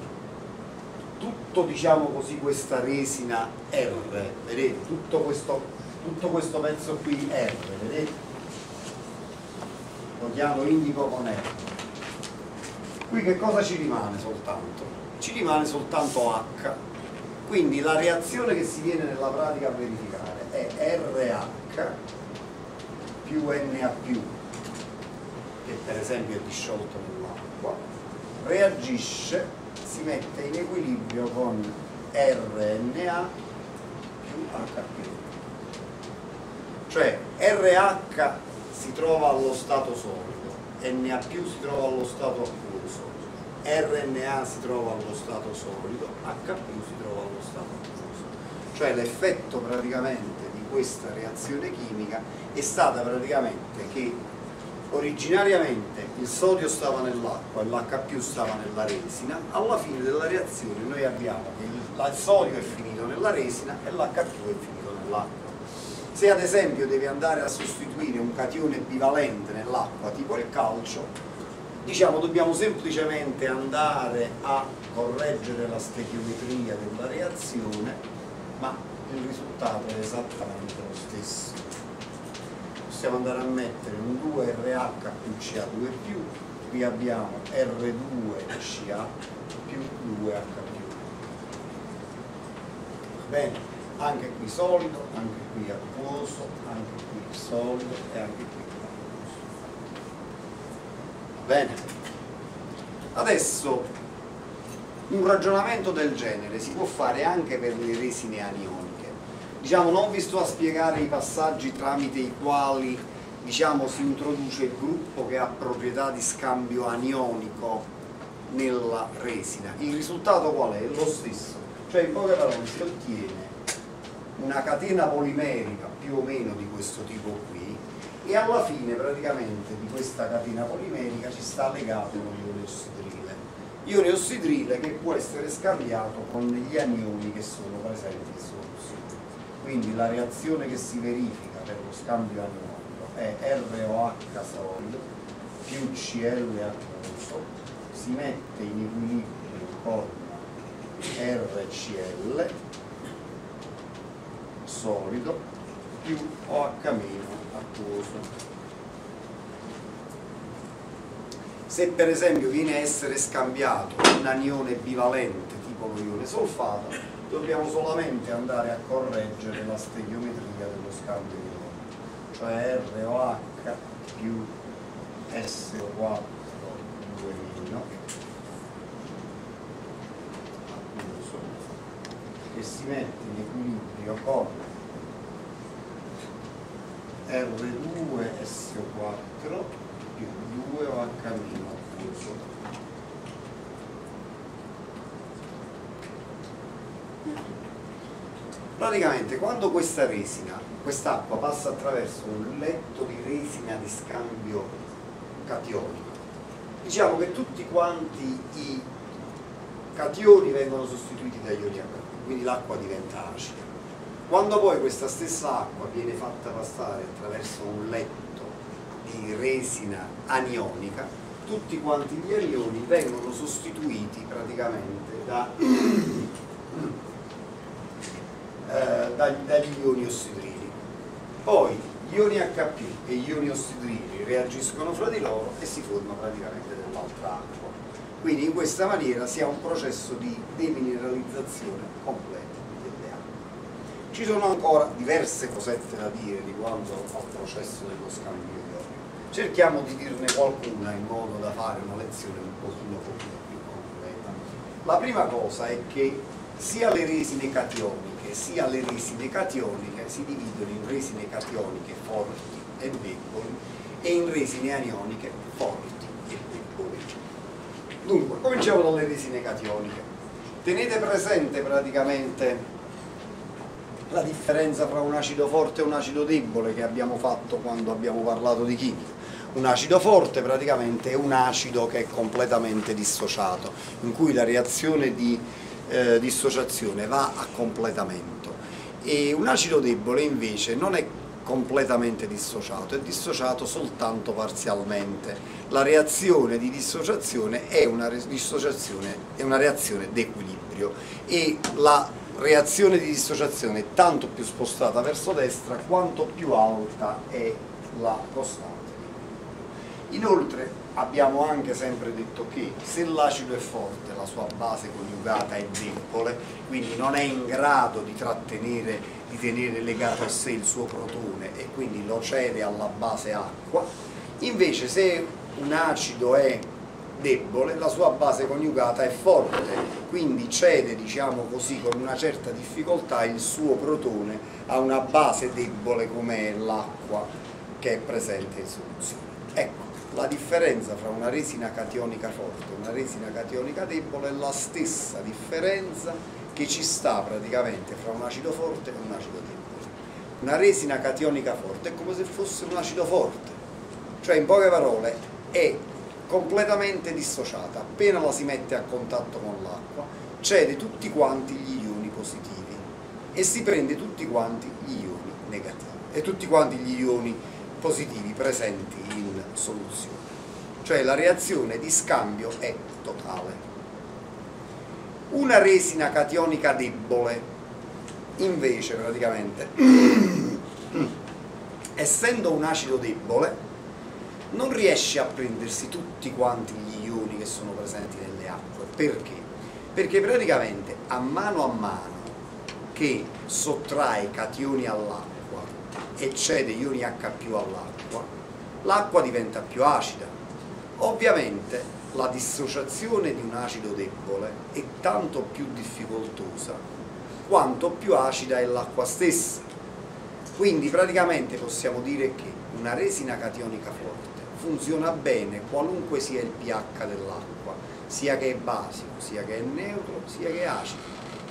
A: tutto diciamo così questa resina R, vedete? Tutto questo, tutto questo pezzo qui R, vedete? Lo chiamo indico con R. Qui che cosa ci rimane soltanto? Ci rimane soltanto H. Quindi la reazione che si viene nella pratica a verificare è RH più Na che per esempio è disciolto nell'acqua, reagisce, si mette in equilibrio con RNA più H Cioè RH si trova allo stato solido, Na si trova allo stato acquoso, RNA si trova allo stato solido, H si trova allo stato acquoso. Cioè l'effetto praticamente questa reazione chimica è stata praticamente che originariamente il sodio stava nell'acqua e l'H stava nella resina, alla fine della reazione noi abbiamo che il sodio è finito nella resina e l'H è finito nell'acqua. Se ad esempio devi andare a sostituire un catione bivalente nell'acqua, tipo il calcio, diciamo dobbiamo semplicemente andare a correggere la stechiometria della reazione, ma il risultato è esattamente lo stesso. Possiamo andare a mettere un 2RH più Ca2 più qui abbiamo R2Ca più 2H bene? Anche qui solido anche qui acquoso anche qui solido e anche qui acquoso bene? Adesso un ragionamento del genere si può fare anche per le resine anioniche diciamo, non vi sto a spiegare i passaggi tramite i quali diciamo, si introduce il gruppo che ha proprietà di scambio anionico nella resina. Il risultato qual è? È lo stesso, cioè in poche parole si ottiene una catena polimerica più o meno di questo tipo qui e alla fine praticamente di questa catena polimerica ci sta legato un ione ossidrile. Ione ossidrile che può essere scambiato con gli anioni che sono presenti sopra quindi la reazione che si verifica per lo scambio anionico è ROH solido più CL acquoso si mette in equilibrio con RCl solido più OH acquoso se per esempio viene a essere scambiato un anione bivalente tipo lo ione solfato dobbiamo solamente andare a correggere la stegiometria dello scambio di ioni, cioè ROH più SO4 2 mino che si mette in equilibrio con R2 SO4 più 2 OH praticamente quando questa resina, quest'acqua passa attraverso un letto di resina di scambio cationico, diciamo che tutti quanti i cationi vengono sostituiti da ioni H, quindi l'acqua diventa acida. Quando poi questa stessa acqua viene fatta passare attraverso un letto di resina anionica, tutti quanti gli anioni vengono sostituiti praticamente da eh, dagli ioni ossidrili. Poi gli ioni H e gli ioni ossidrili reagiscono fra di loro e si forma praticamente dell'altra acqua. Quindi in questa maniera si ha un processo di demineralizzazione completa delle acque. Ci sono ancora diverse cosette da dire riguardo al processo dello scambio di ioni. Cerchiamo di dirne qualcuna in modo da fare una lezione un pochino, pochino più completa. La prima cosa è che sia le resine cationiche sia le resine cationiche si dividono in resine cationiche forti e deboli e in resine anioniche forti e deboli. Dunque, cominciamo dalle resine cationiche. Tenete presente praticamente la differenza tra un acido forte e un acido debole che abbiamo fatto quando abbiamo parlato di chimica. Un acido forte praticamente è un acido che è completamente dissociato, in cui la reazione di eh, dissociazione va a completamento e un acido debole invece non è completamente dissociato, è dissociato soltanto parzialmente. La reazione di dissociazione è una, dissociazione, è una reazione d'equilibrio e la reazione di dissociazione è tanto più spostata verso destra quanto più alta è la costante. Inoltre abbiamo anche sempre detto che se l'acido è forte la sua base coniugata è debole, quindi non è in grado di trattenere, di tenere legato a sé il suo protone e quindi lo cede alla base acqua, invece se un acido è debole, la sua base coniugata è forte, quindi cede, diciamo così, con una certa difficoltà il suo protone a una base debole come l'acqua che è presente in soluzione. Ecco, la differenza fra una resina cationia forte e una resina cationia debole è la stessa differenza che ci sta praticamente fra un acido forte e un acido debole. Una resina cationia forte è come se fosse un acido forte, cioè in poche parole è completamente dissociata, appena la si mette a contatto con l'acqua cede tutti quanti gli ioni positivi e si prende tutti quanti gli ioni negativi e tutti quanti gli ioni positivi presenti in soluzione. Cioè la reazione di scambio è totale. Una resina cationia debole invece praticamente essendo un acido debole non riesce a prendersi tutti quanti gli ioni che sono presenti nelle acque. Perché? Perché praticamente a mano a mano che sottrae cationi all'acqua e cede ioni H all'acqua, l'acqua diventa più acida. Ovviamente la dissociazione di un acido debole è tanto più difficoltosa quanto più acida è l'acqua stessa. Quindi praticamente possiamo dire che una resina cationia forte funziona bene qualunque sia il pH dell'acqua, sia che è basico, sia che è neutro, sia che è acido.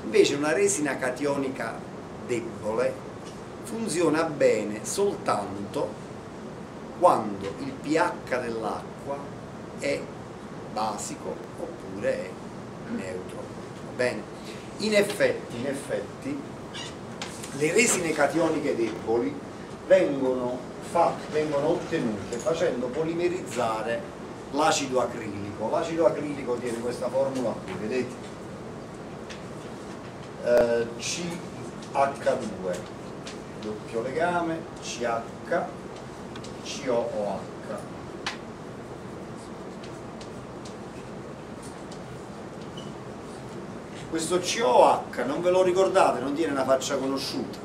A: Invece una resina cationia debole funziona bene soltanto quando il pH dell'acqua è basico oppure è neutro. In effetti, in effetti, le resine cationiche deboli vengono fatte, vengono ottenute facendo polimerizzare l'acido acrilico. L'acido acrilico tiene questa formula qui, vedete? Eh, CH2, doppio legame, CH, COOH. Questo COH non ve lo ricordate, non tiene una faccia conosciuta.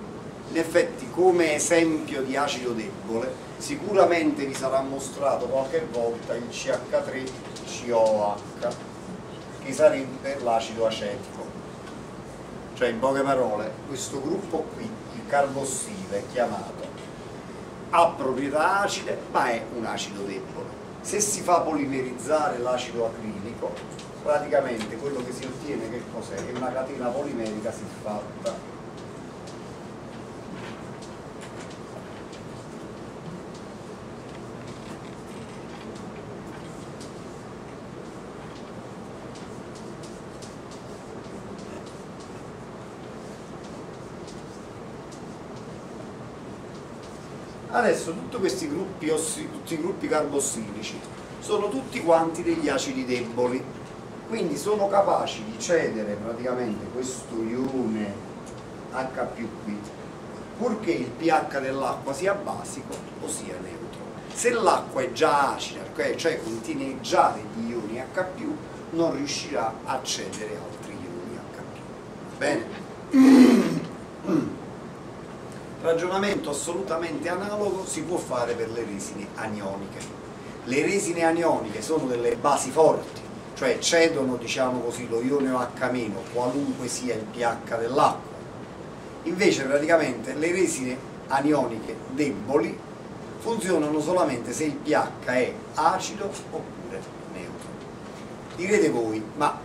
A: In effetti come esempio di acido debole sicuramente vi sarà mostrato qualche volta il CH3COH che sarebbe l'acido acetico. Cioè in poche parole questo gruppo qui il carbossile è chiamato ha proprietà acide ma è un acido debole se si fa polimerizzare l'acido acrilico praticamente quello che si ottiene che cos'è? che una catena polimerica si fatta Adesso tutti questi gruppi, ossi, tutti i gruppi carbossilici sono tutti quanti degli acidi deboli, quindi sono capaci di cedere praticamente questo ione H qui, purché il pH dell'acqua sia basico o sia neutro. Se l'acqua è già acida, cioè contiene già degli ioni H+, non riuscirà a cedere altri ioni H+. Bene? Ragionamento assolutamente analogo si può fare per le resine anioniche. Le resine anioniche sono delle basi forti, cioè cedono diciamo così, lo ione OH- qualunque sia il pH dell'acqua. Invece praticamente le resine anioniche deboli funzionano solamente se il pH è acido oppure neutro. Direte voi, ma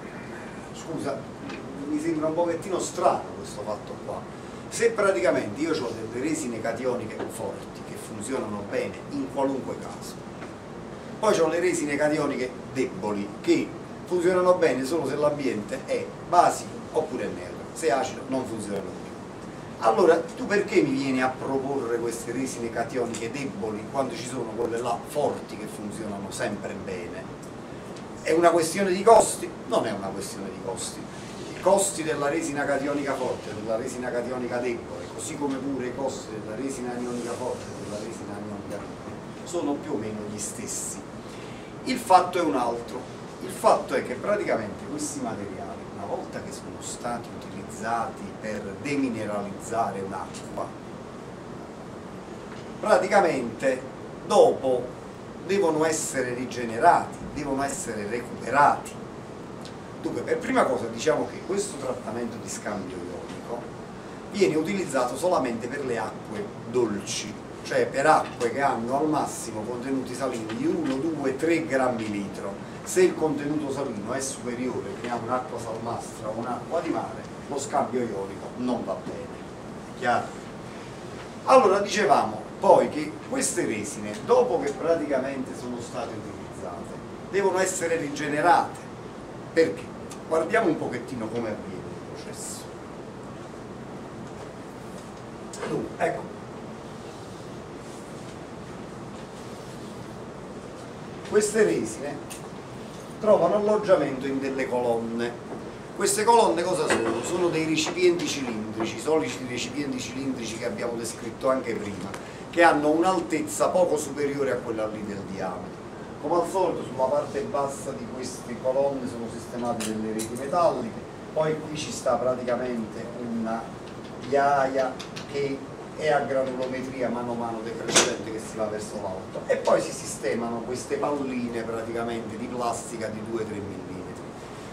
A: scusa, mi sembra un pochettino strano questo fatto qua. Se praticamente io ho delle resine cationiche forti che funzionano bene in qualunque caso, poi ho le resine cationiche deboli che funzionano bene solo se l'ambiente è basico oppure neutro, se acido non funzionano più. Allora, tu perché mi vieni a proporre queste resine cationiche deboli quando ci sono quelle là forti che funzionano sempre bene? È una questione di costi? Non è una questione di costi. Costi della resina cationia forte e della resina cationia debole, così come pure i costi della resina anionica forte e della resina anionica debole, sono più o meno gli stessi. Il fatto è un altro. Il fatto è che praticamente questi materiali, una volta che sono stati utilizzati per demineralizzare un'acqua, praticamente dopo devono essere rigenerati, devono essere recuperati. Dunque, per prima cosa diciamo che questo trattamento di scambio ionico viene utilizzato solamente per le acque dolci, cioè per acque che hanno al massimo contenuti salini di 1, 2, 3 grammi litro. Se il contenuto salino è superiore, abbiamo un'acqua salmastra o un'acqua di mare, lo scambio ionico non va bene. Chiaro? Allora dicevamo poi che queste resine, dopo che praticamente sono state utilizzate, devono essere rigenerate. Perché? Guardiamo un pochettino come avviene il processo. Dunque, ecco. Queste resine trovano alloggiamento in delle colonne queste colonne cosa sono? Sono dei recipienti cilindrici, soliti recipienti cilindrici che abbiamo descritto anche prima, che hanno un'altezza poco superiore a quella lì del diametro. Come al solito sulla parte bassa di queste colonne sono sistemate delle reti metalliche, poi qui ci sta praticamente una ghiaia che è a granulometria mano a mano decrescente che si va verso l'alto e poi si sistemano queste palline praticamente di plastica di 2-3 mm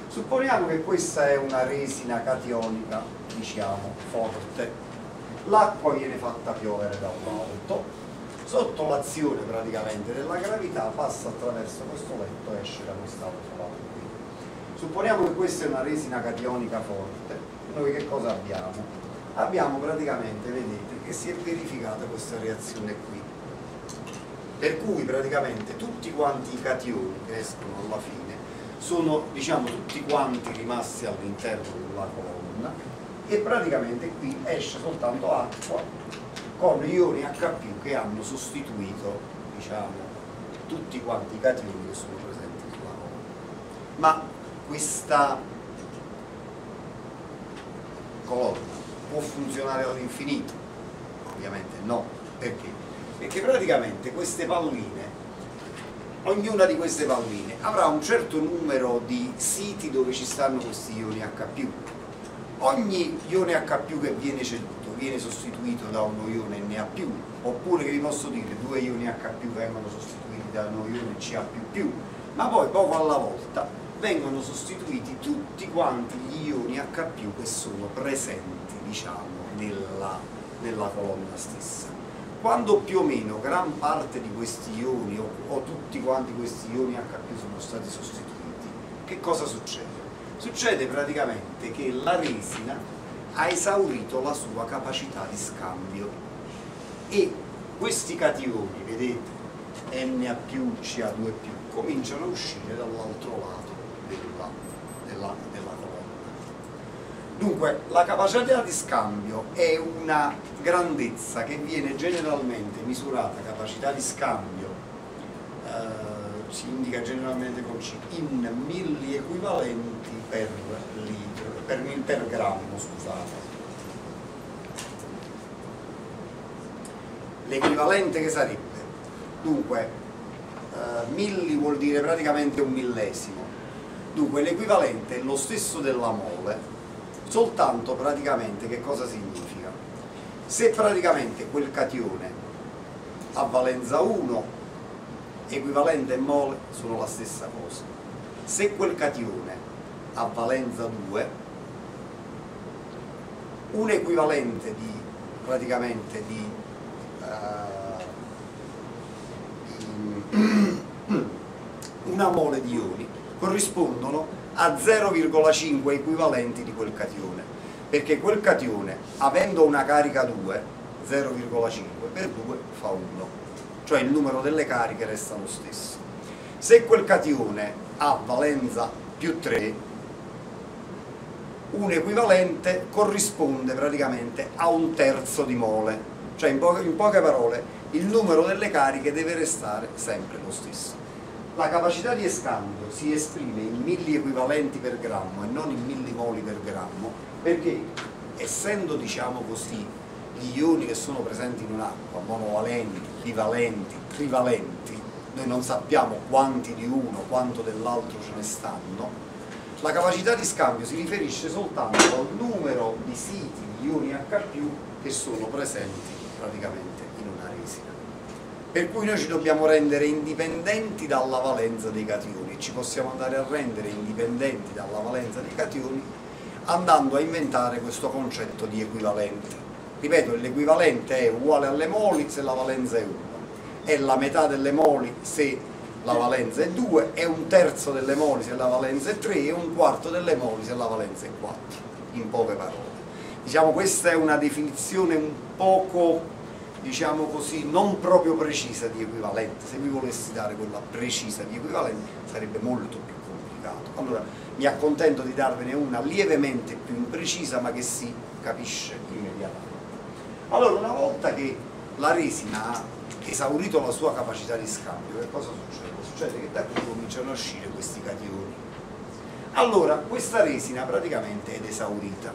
A: Supponiamo che questa è una resina cationika, diciamo, forte. L'acqua viene fatta piovere dall'alto, sotto l'azione praticamente della gravità passa attraverso questo letto e esce da quest'altro lato qui. Supponiamo che questa è una resina cationika forte, noi che cosa abbiamo? Abbiamo praticamente, vedete, che si è verificata questa reazione qui. Per cui praticamente tutti quanti i cationi che escono alla fine sono diciamo tutti quanti rimasti all'interno della colonna e praticamente qui esce soltanto acqua con ioni H che hanno sostituito diciamo, tutti quanti i cationi che sono presenti sulla colonna. Ma questa colonna può funzionare all'infinito? Ovviamente no, perché? Perché praticamente queste palline ognuna di queste palline avrà un certo numero di siti dove ci stanno questi ioni H+. Ogni ione H+, che viene ceduto viene sostituito da uno ione Na+, oppure che vi posso dire due ioni H+, vengono sostituiti da uno ione Ca++, ma poi poco alla volta vengono sostituiti tutti quanti gli ioni H+, che sono presenti, diciamo, nella, nella colonna stessa quando più o meno gran parte di questi ioni o, o tutti quanti questi ioni H sono stati sostituiti, che cosa succede? Succede praticamente che la resina ha esaurito la sua capacità di scambio. E questi cationi, vedete, Na Ca2 cominciano a uscire dall'altro lato della, della, della Dunque, la capacità di scambio è una grandezza che viene generalmente misurata, capacità di scambio, eh, si indica generalmente con C, in milli equivalenti per per, per grammo, scusate. L'equivalente che sarebbe? Dunque, eh, milli vuol dire praticamente un millesimo. Dunque, l'equivalente è lo stesso della mole, soltanto praticamente che cosa significa? Se praticamente quel catione ha valenza 1, equivalente e mole sono la stessa cosa. Se quel catione ha valenza 2, un equivalente di praticamente di, uh, una mole di ioni corrispondono a 0,5 equivalenti di quel catione. Perché quel catione avendo una carica 2 0,5 per 2 fa 1 cioè il numero delle cariche resta lo stesso. Se quel catione ha valenza più 3 un equivalente corrisponde praticamente a un terzo di mole. Cioè in, po in poche parole il numero delle cariche deve restare sempre lo stesso. La capacità di scambio si esprime in milli equivalenti per grammo e non in millimoli per grammo perché essendo diciamo così gli ioni che sono presenti in un'acqua monovalenti, bivalenti, trivalenti noi non sappiamo quanti di uno, quanto dell'altro ce ne stanno la capacità di scambio si riferisce soltanto al numero di siti di ioni H+, che sono presenti praticamente in una resina per cui noi ci dobbiamo rendere indipendenti dalla valenza dei cationi, ci possiamo andare a rendere indipendenti dalla valenza dei cationi andando a inventare questo concetto di equivalente. Ripeto, l'equivalente è uguale alle moli se la valenza è 1, è la metà delle moli se la valenza è 2, è un terzo delle moli se la valenza è 3 e un quarto delle moli se la valenza è 4, in poche parole. Diciamo questa è una definizione un poco diciamo così, non proprio precisa di equivalente, se mi volessi dare quella precisa di equivalente sarebbe molto più complicato. Allora mi accontento di darvene una lievemente più imprecisa ma che si capisce immediatamente. Allora una volta che la resina ha esaurito la sua capacità di scambio, che cosa succede? Succede che da qui cominciano a uscire questi cationi. Allora questa resina praticamente è esaurita.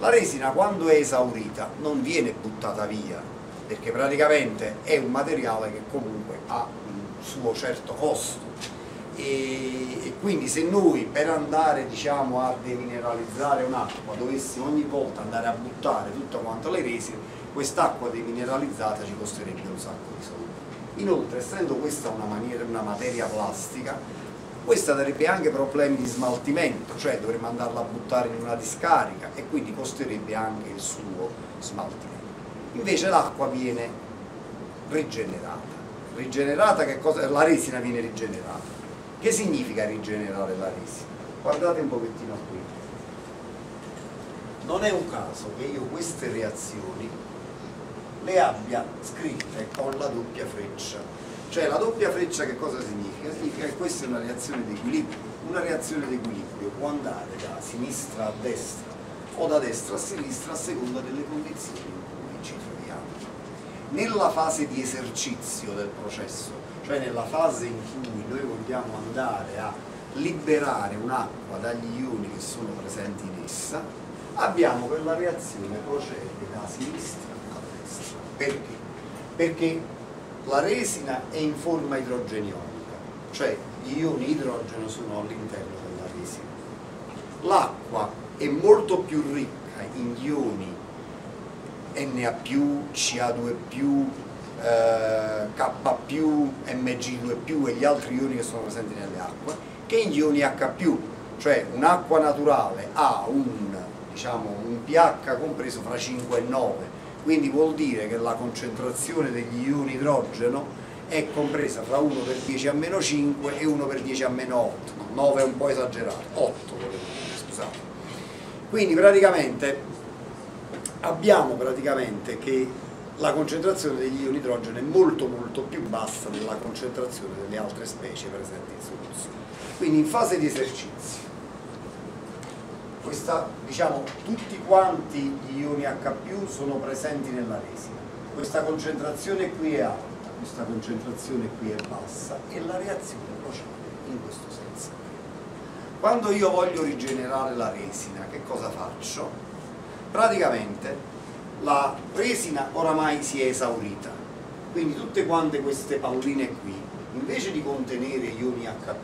A: La resina quando è esaurita non viene buttata via, perché praticamente è un materiale che comunque ha un suo certo costo e, e quindi se noi per andare diciamo, a demineralizzare un'acqua dovessimo ogni volta andare a buttare tutto quanto le resine quest'acqua demineralizzata ci costerebbe un sacco di soldi inoltre essendo questa una, maniera, una materia plastica questa darebbe anche problemi di smaltimento cioè dovremmo andarla a buttare in una discarica e quindi costerebbe anche il suo smaltimento invece l'acqua viene rigenerata. Rigenerata che cosa? La resina viene rigenerata. Che significa rigenerare la resina? Guardate un pochettino qui. Non è un caso che io queste reazioni le abbia scritte con la doppia freccia. Cioè la doppia freccia che cosa significa? Significa che questa è una reazione di equilibrio. Una reazione di equilibrio può andare da sinistra a destra o da destra a sinistra a seconda delle condizioni ci troviamo. Nella fase di esercizio del processo, cioè nella fase in cui noi vogliamo andare a liberare un'acqua dagli ioni che sono presenti in essa, abbiamo che la reazione procede da sinistra. Perché? Perché la resina è in forma idrogenionica, cioè gli ioni idrogeno sono all'interno della resina. L'acqua è molto più ricca in ioni Na+, Ca2+, eh, K+, Mg2+, e gli altri ioni che sono presenti nelle acque, che in ioni H+, cioè un'acqua naturale ha un, diciamo, un pH compreso fra 5 e 9, quindi vuol dire che la concentrazione degli ioni idrogeno è compresa fra 1 per 10 a meno 5 e 1 per 10 a meno 8, 9 è un po' esagerato, 8 volevo dire, scusate. Quindi praticamente abbiamo praticamente che la concentrazione degli ioni idrogeno è molto molto più bassa della concentrazione delle altre specie presenti in soluzione. Quindi in fase di esercizio, questa, diciamo, tutti quanti gli ioni H+, sono presenti nella resina. Questa concentrazione qui è alta, questa concentrazione qui è bassa e la reazione procede in questo senso. Quando io voglio rigenerare la resina, che cosa faccio? praticamente la resina oramai si è esaurita quindi tutte quante queste palline qui invece di contenere ioni H+,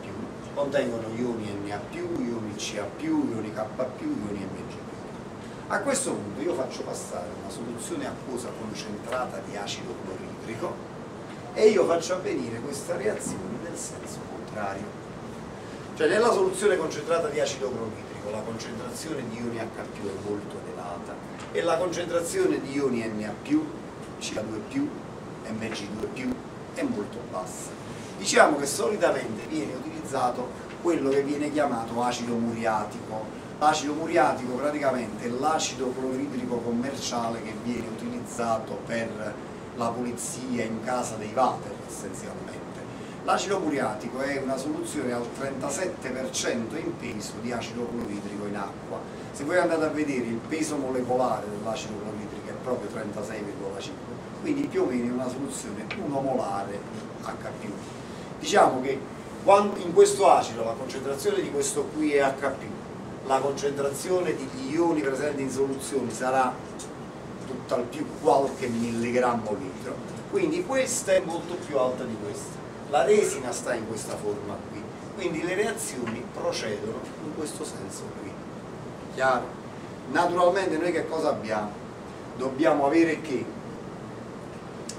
A: contengono ioni Na+, ioni Ca+, ioni K+, ioni Mg+. A questo punto io faccio passare una soluzione acquosa concentrata di acido cloridrico e io faccio avvenire questa reazione nel senso contrario. Cioè nella soluzione concentrata di acido cloridrico la concentrazione di ioni H è molto elevata e la concentrazione di ioni Na, Ca2, Mg2 è molto bassa. Diciamo che solitamente viene utilizzato quello che viene chiamato acido muriatico. L'acido muriatico praticamente è l'acido cloridrico commerciale che viene utilizzato per la pulizia in casa dei water essenzialmente. L'acido muriatico è una soluzione al 37% in peso di acido cloridrico in acqua. Se voi andate a vedere il peso molecolare dell'acido cloridrico è proprio 36,5, quindi più o meno è una soluzione 1 molare H+. Diciamo che in questo acido la concentrazione di questo qui è H+, la concentrazione degli ioni presenti in soluzione sarà tutt'al più qualche milligrammo litro, quindi questa è molto più alta di questa la resina sta in questa forma qui, quindi le reazioni procedono in questo senso qui. Chiaro? Naturalmente noi che cosa abbiamo? Dobbiamo avere che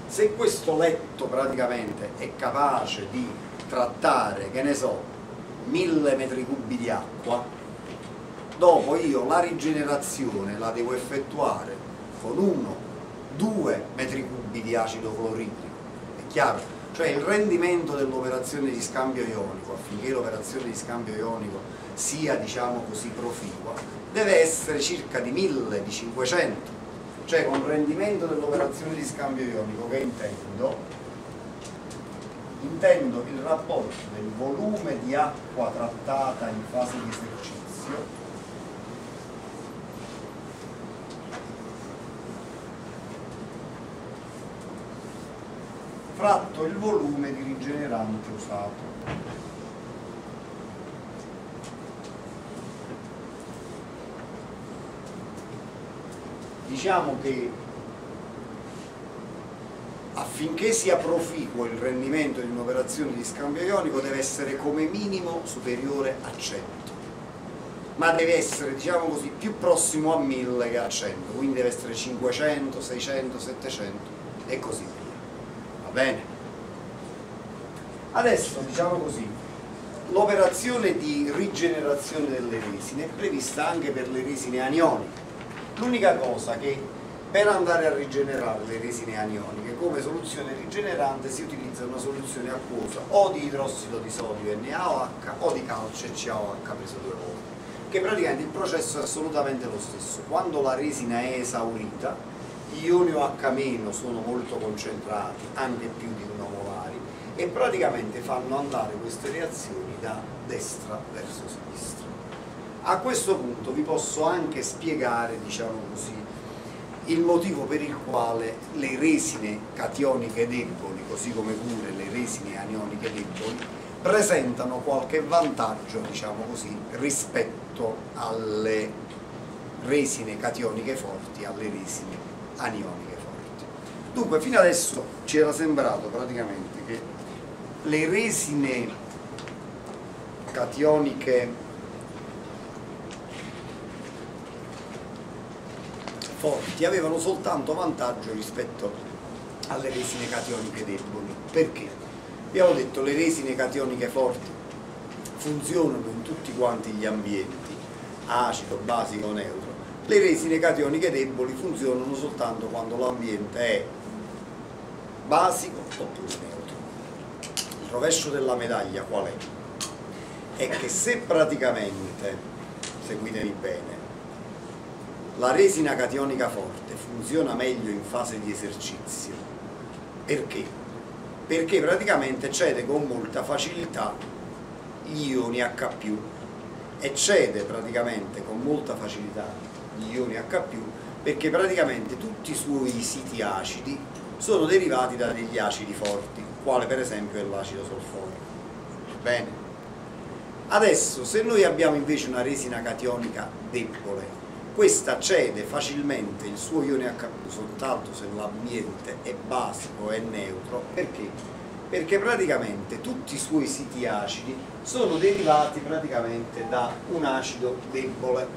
A: se questo letto praticamente è capace di trattare, che ne so, mille metri cubi di acqua, dopo io la rigenerazione la devo effettuare con uno, due metri cubi di acido cloridrico, è chiaro? cioè il rendimento dell'operazione di scambio ionico affinché l'operazione di scambio ionico sia diciamo così proficua deve essere circa di 1000, di 500 cioè con rendimento dell'operazione di scambio ionico che intendo intendo il rapporto del volume di acqua trattata in fase di esercizio fratto il volume di rigenerante usato. Diciamo che affinché sia proficuo il rendimento di un'operazione di scambio ionico deve essere come minimo superiore a 100 ma deve essere diciamo così più prossimo a 1000 che a 100 quindi deve essere 500, 600, 700 e così via bene? Adesso diciamo così, l'operazione di rigenerazione delle resine è prevista anche per le resine anioniche. L'unica cosa che per andare a rigenerare le resine anioniche come soluzione rigenerante si utilizza una soluzione acquosa o di idrossido di sodio NaOH o di calcio CaOH preso due volte che praticamente il processo è assolutamente lo stesso quando la resina è esaurita gli ioni OH- sono molto concentrati, anche più di 1 molari, e praticamente fanno andare queste reazioni da destra verso sinistra. A questo punto vi posso anche spiegare, diciamo così, il motivo per il quale le resine cationiche deboli, così come pure le resine anioniche deboli, presentano qualche vantaggio, diciamo così, rispetto alle resine cationiche forti, alle resine anioniche forti. Dunque fino adesso ci era sembrato praticamente che le resine cationiche forti avevano soltanto vantaggio rispetto alle resine cationiche deboli. Perché? Abbiamo detto che le resine cationiche forti funzionano in tutti quanti gli ambienti, acido, basico, neutro, le resine cationiche deboli funzionano soltanto quando l'ambiente è basico oppure neutro. Il rovescio della medaglia qual è? È che se praticamente, seguitemi bene, la resina cationika forte funziona meglio in fase di esercizio, perché? Perché praticamente cede con molta facilità gli ioni H+, e cede praticamente con molta facilità gli ioni H+, perché praticamente tutti i suoi siti acidi sono derivati da degli acidi forti, quale per esempio è l'acido solforico. Bene. Adesso, se noi abbiamo invece una resina cationika debole, questa cede facilmente il suo ione H+, soltanto se l'ambiente è basico e neutro, perché? Perché praticamente tutti i suoi siti acidi sono derivati praticamente da un acido debole.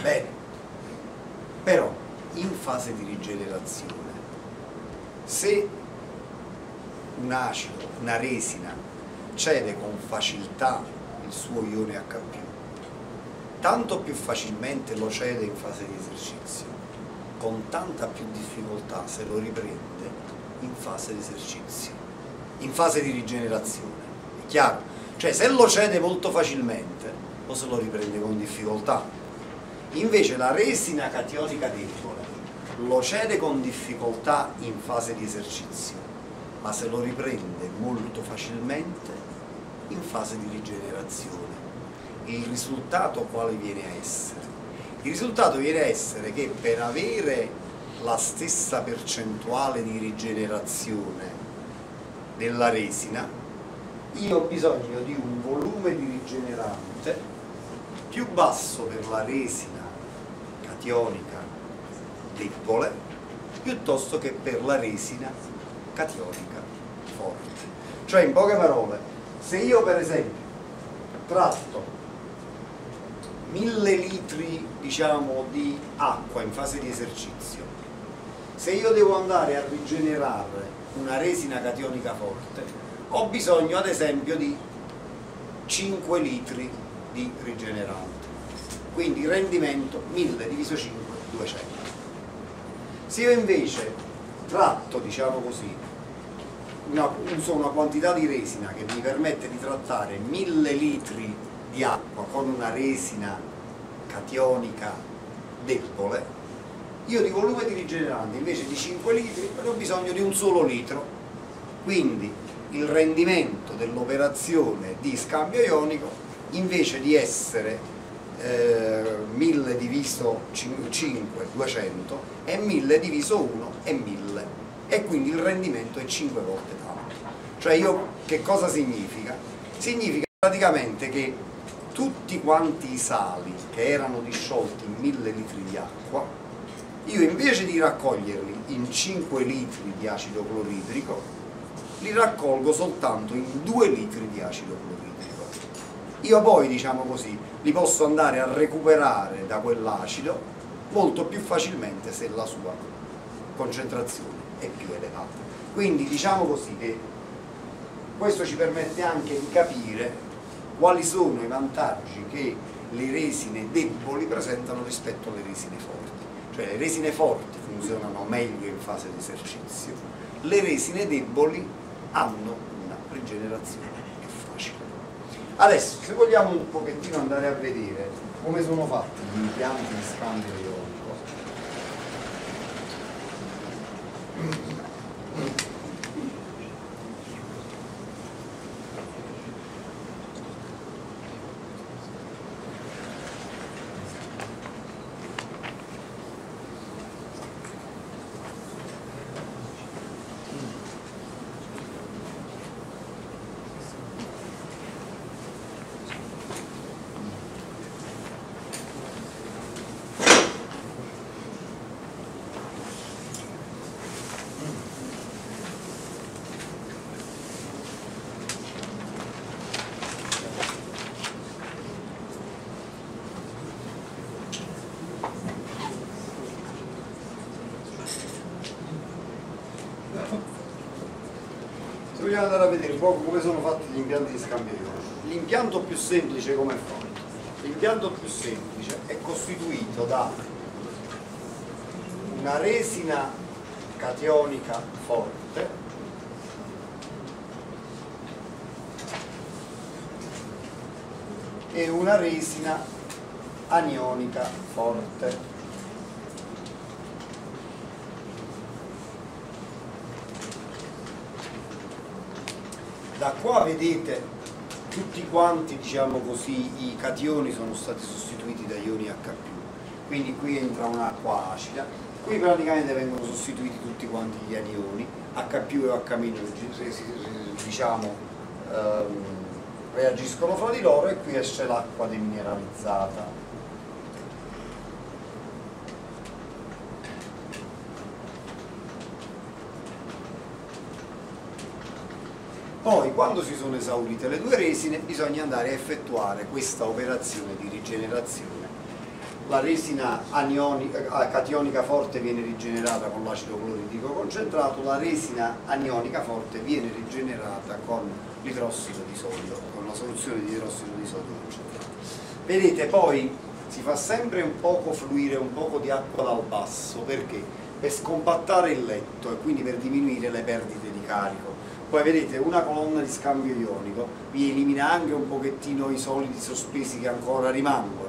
A: Bene, Però in fase di rigenerazione, se un acido, una resina, cede con facilità il suo ione H+, tanto più facilmente lo cede in fase di esercizio, con tanta più difficoltà se lo riprende in fase di esercizio, in fase di rigenerazione. È chiaro? Cioè se lo cede molto facilmente o se lo riprende con difficoltà. Invece la resina cationika debole lo cede con difficoltà in fase di esercizio, ma se lo riprende molto facilmente in fase di rigenerazione. Il risultato quale viene a essere? Il risultato viene a essere che per avere la stessa percentuale di rigenerazione della resina, io ho bisogno di un volume di rigenerante più basso per la resina cationika debole piuttosto che per la resina cationika forte. Cioè in poche parole, se io per esempio tratto mille litri diciamo, di acqua in fase di esercizio, se io devo andare a rigenerare una resina cationika forte, ho bisogno ad esempio di 5 litri di rigenerante. Quindi rendimento 1000 diviso 5, 200. Se io invece tratto, diciamo così, una, una quantità di resina che mi permette di trattare 1000 litri di acqua con una resina cationika debole, io di volume di rigenerante invece di 5 litri ho bisogno di un solo litro. Quindi il rendimento dell'operazione di scambio ionico invece di essere eh, 1000 diviso 5, 200, è 1000 diviso 1 è 1000 e quindi il rendimento è 5 volte tanto. Cioè io che cosa significa? Significa praticamente che tutti quanti i sali che erano disciolti in 1000 litri di acqua, io invece di raccoglierli in 5 litri di acido cloridrico, li raccolgo soltanto in 2 litri di acido cloridrico. Io poi diciamo così li posso andare a recuperare da quell'acido molto più facilmente se la sua concentrazione è più elevata. Quindi diciamo così che questo ci permette anche di capire quali sono i vantaggi che le resine deboli presentano rispetto alle resine forti. Cioè le resine forti funzionano meglio in fase di esercizio. Le resine deboli hanno una rigenerazione Adesso, se vogliamo un pochettino andare a vedere come sono fatti gli impianti di scambio ionico, se vogliamo andare a vedere un po' come sono fatti gli impianti di scambio ionico l'impianto più semplice come è fatto? l'impianto più semplice è costituito da una resina cationika forte e una resina anionica forte da qua vedete tutti quanti diciamo così i cationi sono stati sostituiti da ioni H+, quindi qui entra un'acqua acida, qui praticamente vengono sostituiti tutti quanti gli anioni, H e H- diciamo ehm, reagiscono fra di loro e qui esce l'acqua demineralizzata Poi quando si sono esaurite le due resine bisogna andare a effettuare questa operazione di rigenerazione la resina anionica, eh, cationika forte viene rigenerata con l'acido cloridrico concentrato, la resina anionica forte viene rigenerata con l'idrossido di sodio, con la soluzione di idrossido di sodio concentrato. Vedete poi si fa sempre un poco fluire un poco di acqua dal basso, perché? Per scompattare il letto e quindi per diminuire le perdite di carico. Poi vedete una colonna di scambio ionico vi elimina anche un pochettino i solidi sospesi che ancora rimangono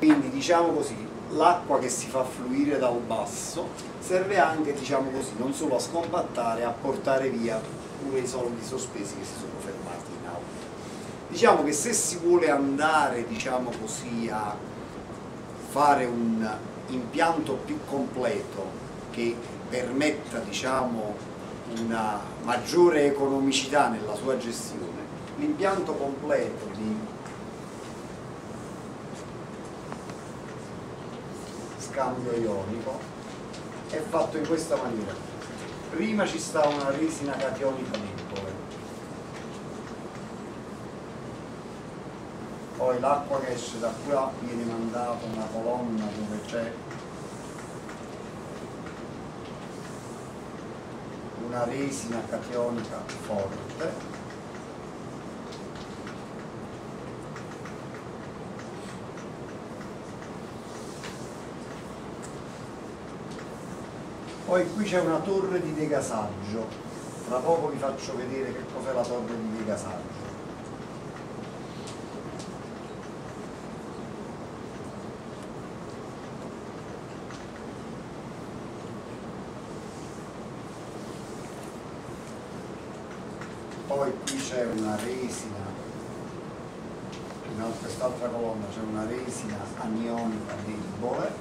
A: quindi diciamo così, l'acqua che si fa fluire dal basso serve anche, diciamo così, non solo a scompattare, a portare via pure i soldi sospesi che si sono fermati in alto. Diciamo che se si vuole andare, diciamo così, a fare un impianto più completo che permetta, diciamo, una maggiore economicità nella sua gestione, l'impianto completo di scambio ionico è fatto in questa maniera. Prima ci sta una resina cationika debole poi l'acqua che esce da qua viene mandata una colonna dove c'è una resina cationika forte Poi qui c'è una torre di degasaggio, tra poco vi faccio vedere che cos'è la torre di degasaggio. Poi qui c'è una resina, in quest'altra colonna c'è una resina anionica debole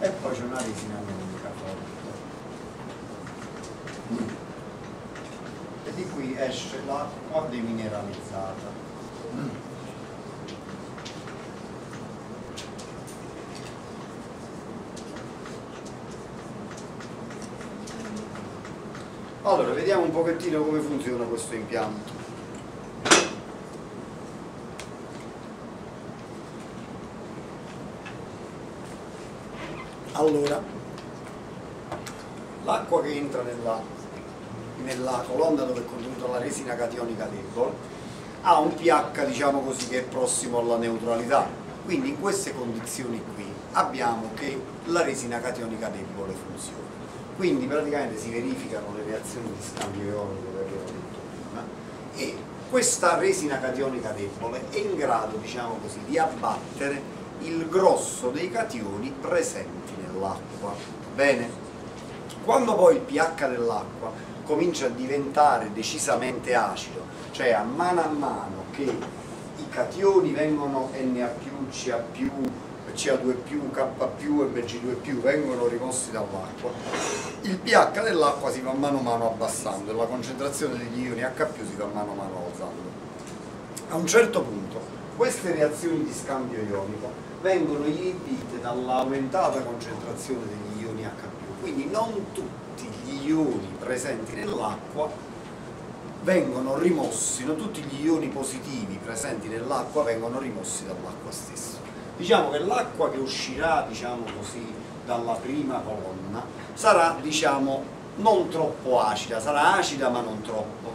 A: e poi c'è una resina unica forte e di qui esce l'acqua demineralizzata Allora, vediamo un pochettino come funziona questo impianto. allora l'acqua che entra nella, nella, colonna dove è contenuta la resina cationika debole ha un pH diciamo così che è prossimo alla neutralità quindi in queste condizioni qui abbiamo che la resina cationika debole funziona quindi praticamente si verificano le reazioni di scambio ionico che abbiamo detto prima e questa resina cationika debole è in grado diciamo così di abbattere il grosso dei cationi presenti nell'acqua. Bene? Quando poi il pH dell'acqua comincia a diventare decisamente acido, cioè a mano a mano che i cationi vengono Na+, Ca+, Ca2+, K+, e Bg2+, vengono rimossi dall'acqua, il pH dell'acqua si va mano a mano abbassando e la concentrazione degli ioni H+, si va mano a mano alzando. A un certo punto queste reazioni di scambio ionico vengono inibite dall'aumentata concentrazione degli ioni H+, quindi non tutti gli ioni presenti nell'acqua vengono rimossi, non tutti gli ioni positivi presenti nell'acqua vengono rimossi dall'acqua stessa. Diciamo che l'acqua che uscirà, diciamo così, dalla prima colonna sarà, diciamo, non troppo acida, sarà acida ma non troppo.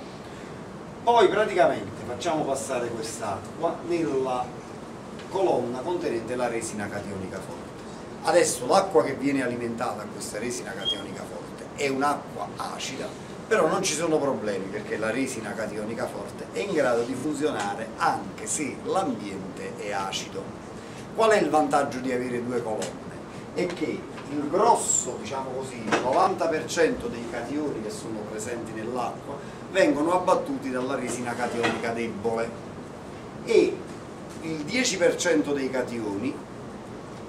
A: Poi praticamente facciamo passare quest'acqua nella colonna contenente la resina cationika forte. Adesso l'acqua che viene alimentata a questa resina cationika forte è un'acqua acida, però non ci sono problemi perché la resina cationika forte è in grado di funzionare anche se l'ambiente è acido. Qual è il vantaggio di avere due colonne? È che il grosso, diciamo così, il 90% dei cationi che sono presenti nell'acqua vengono abbattuti dalla resina cationika debole e il 10% dei cationi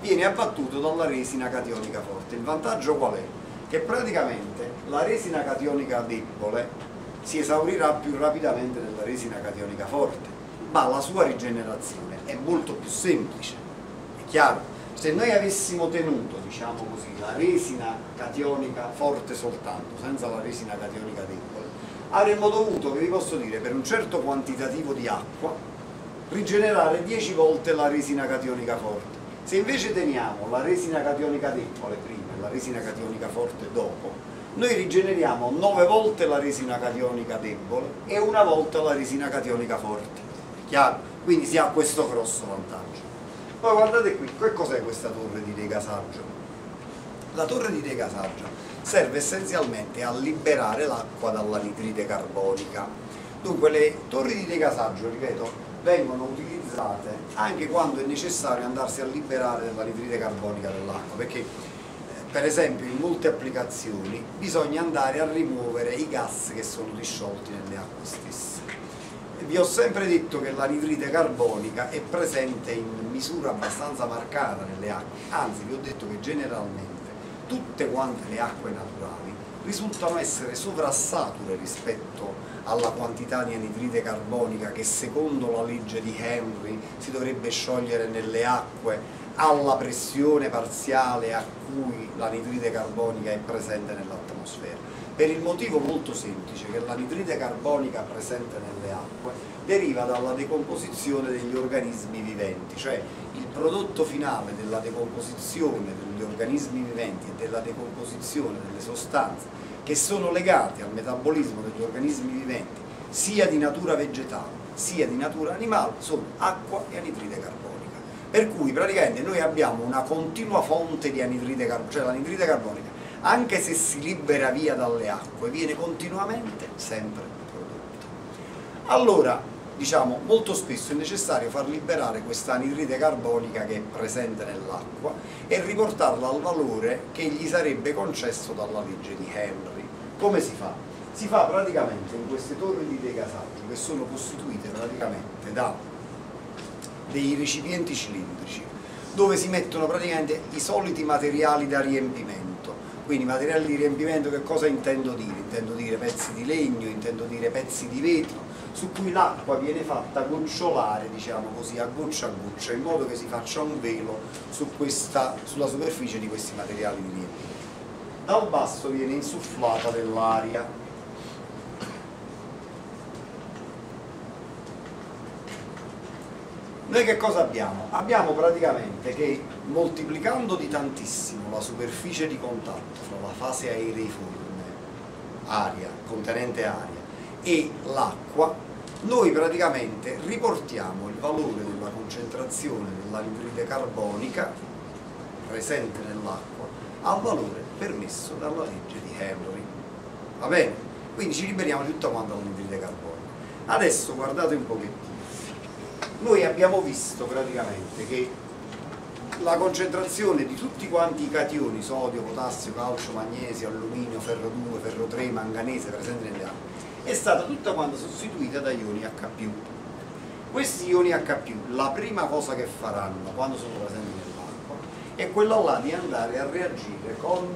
A: viene abbattuto dalla resina cationika forte. Il vantaggio qual è? Che praticamente la resina cationika debole si esaurirà più rapidamente della resina cationika forte, ma la sua rigenerazione è molto più semplice, chiaro? se noi avessimo tenuto, diciamo così, la resina cationika forte soltanto, senza la resina cationika debole, avremmo dovuto, vi posso dire, per un certo quantitativo di acqua, rigenerare 10 volte la resina cationika forte. Se invece teniamo la resina cationika debole prima e la resina cationika forte dopo, noi rigeneriamo 9 volte la resina cationika debole e una volta la resina cationika forte. Chiaro? Quindi si ha questo grosso vantaggio. Poi guardate qui, che cos'è questa torre di degasaggio? La torre di degasaggio serve essenzialmente a liberare l'acqua dalla nitride carbonica. Dunque le torri di degasaggio, ripeto, vengono utilizzate anche quando è necessario andarsi a liberare dalla nitride carbonica dell'acqua, perché eh, per esempio in molte applicazioni bisogna andare a rimuovere i gas che sono disciolti nelle acque stesse vi ho sempre detto che l'anidride carbonica è presente in misura abbastanza marcata nelle acque, anzi vi ho detto che generalmente tutte quante le acque naturali risultano essere sovrassature rispetto alla quantità di anidride carbonica che secondo la legge di Henry si dovrebbe sciogliere nelle acque alla pressione parziale a cui l'anidride carbonica è presente nell'atmosfera per il motivo molto semplice che l'anidride carbonica presente nelle acque deriva dalla decomposizione degli organismi viventi, cioè il prodotto finale della decomposizione degli organismi viventi e della decomposizione delle sostanze che sono legate al metabolismo degli organismi viventi sia di natura vegetale sia di natura animale sono acqua e anidride carbonica. Per cui praticamente noi abbiamo una continua fonte di anidride carbonica, cioè l'anidride carbonica anche se si libera via dalle acque, viene continuamente sempre prodotta. Allora, diciamo, molto spesso è necessario far liberare questa anidride carbonica che è presente nell'acqua e riportarla al valore che gli sarebbe concesso dalla legge di Henry. Come si fa? Si fa praticamente in queste torri di degasaggio che sono costituite praticamente da dei recipienti cilindrici dove si mettono praticamente i soliti materiali da riempimento quindi materiali di riempimento che cosa intendo dire? Intendo dire pezzi di legno, intendo dire pezzi di vetro, su cui l'acqua viene fatta gocciolare, diciamo così, a goccia a goccia, in modo che si faccia un velo su questa, sulla superficie di questi materiali di riempimento. Dal basso viene insufflata dell'aria, Noi che cosa abbiamo? Abbiamo praticamente che moltiplicando di tantissimo la superficie di contatto fra la fase aereiforme, aria, contenente aria, e l'acqua, noi praticamente riportiamo il valore della concentrazione dell'anidride carbonica presente nell'acqua al valore permesso dalla legge di Henry. Va bene? Quindi ci liberiamo di tutta quanta l'anidride carbonica. Adesso guardate un pochettino noi abbiamo visto praticamente che la concentrazione di tutti quanti i cationi, sodio, potassio, calcio, magnesio, alluminio, ferro 2, ferro 3, manganese presenti nelle acque, è stata tutta quanta sostituita da ioni H+. Questi ioni H+, la prima cosa che faranno quando sono presenti nell'acqua è quella là di andare a reagire con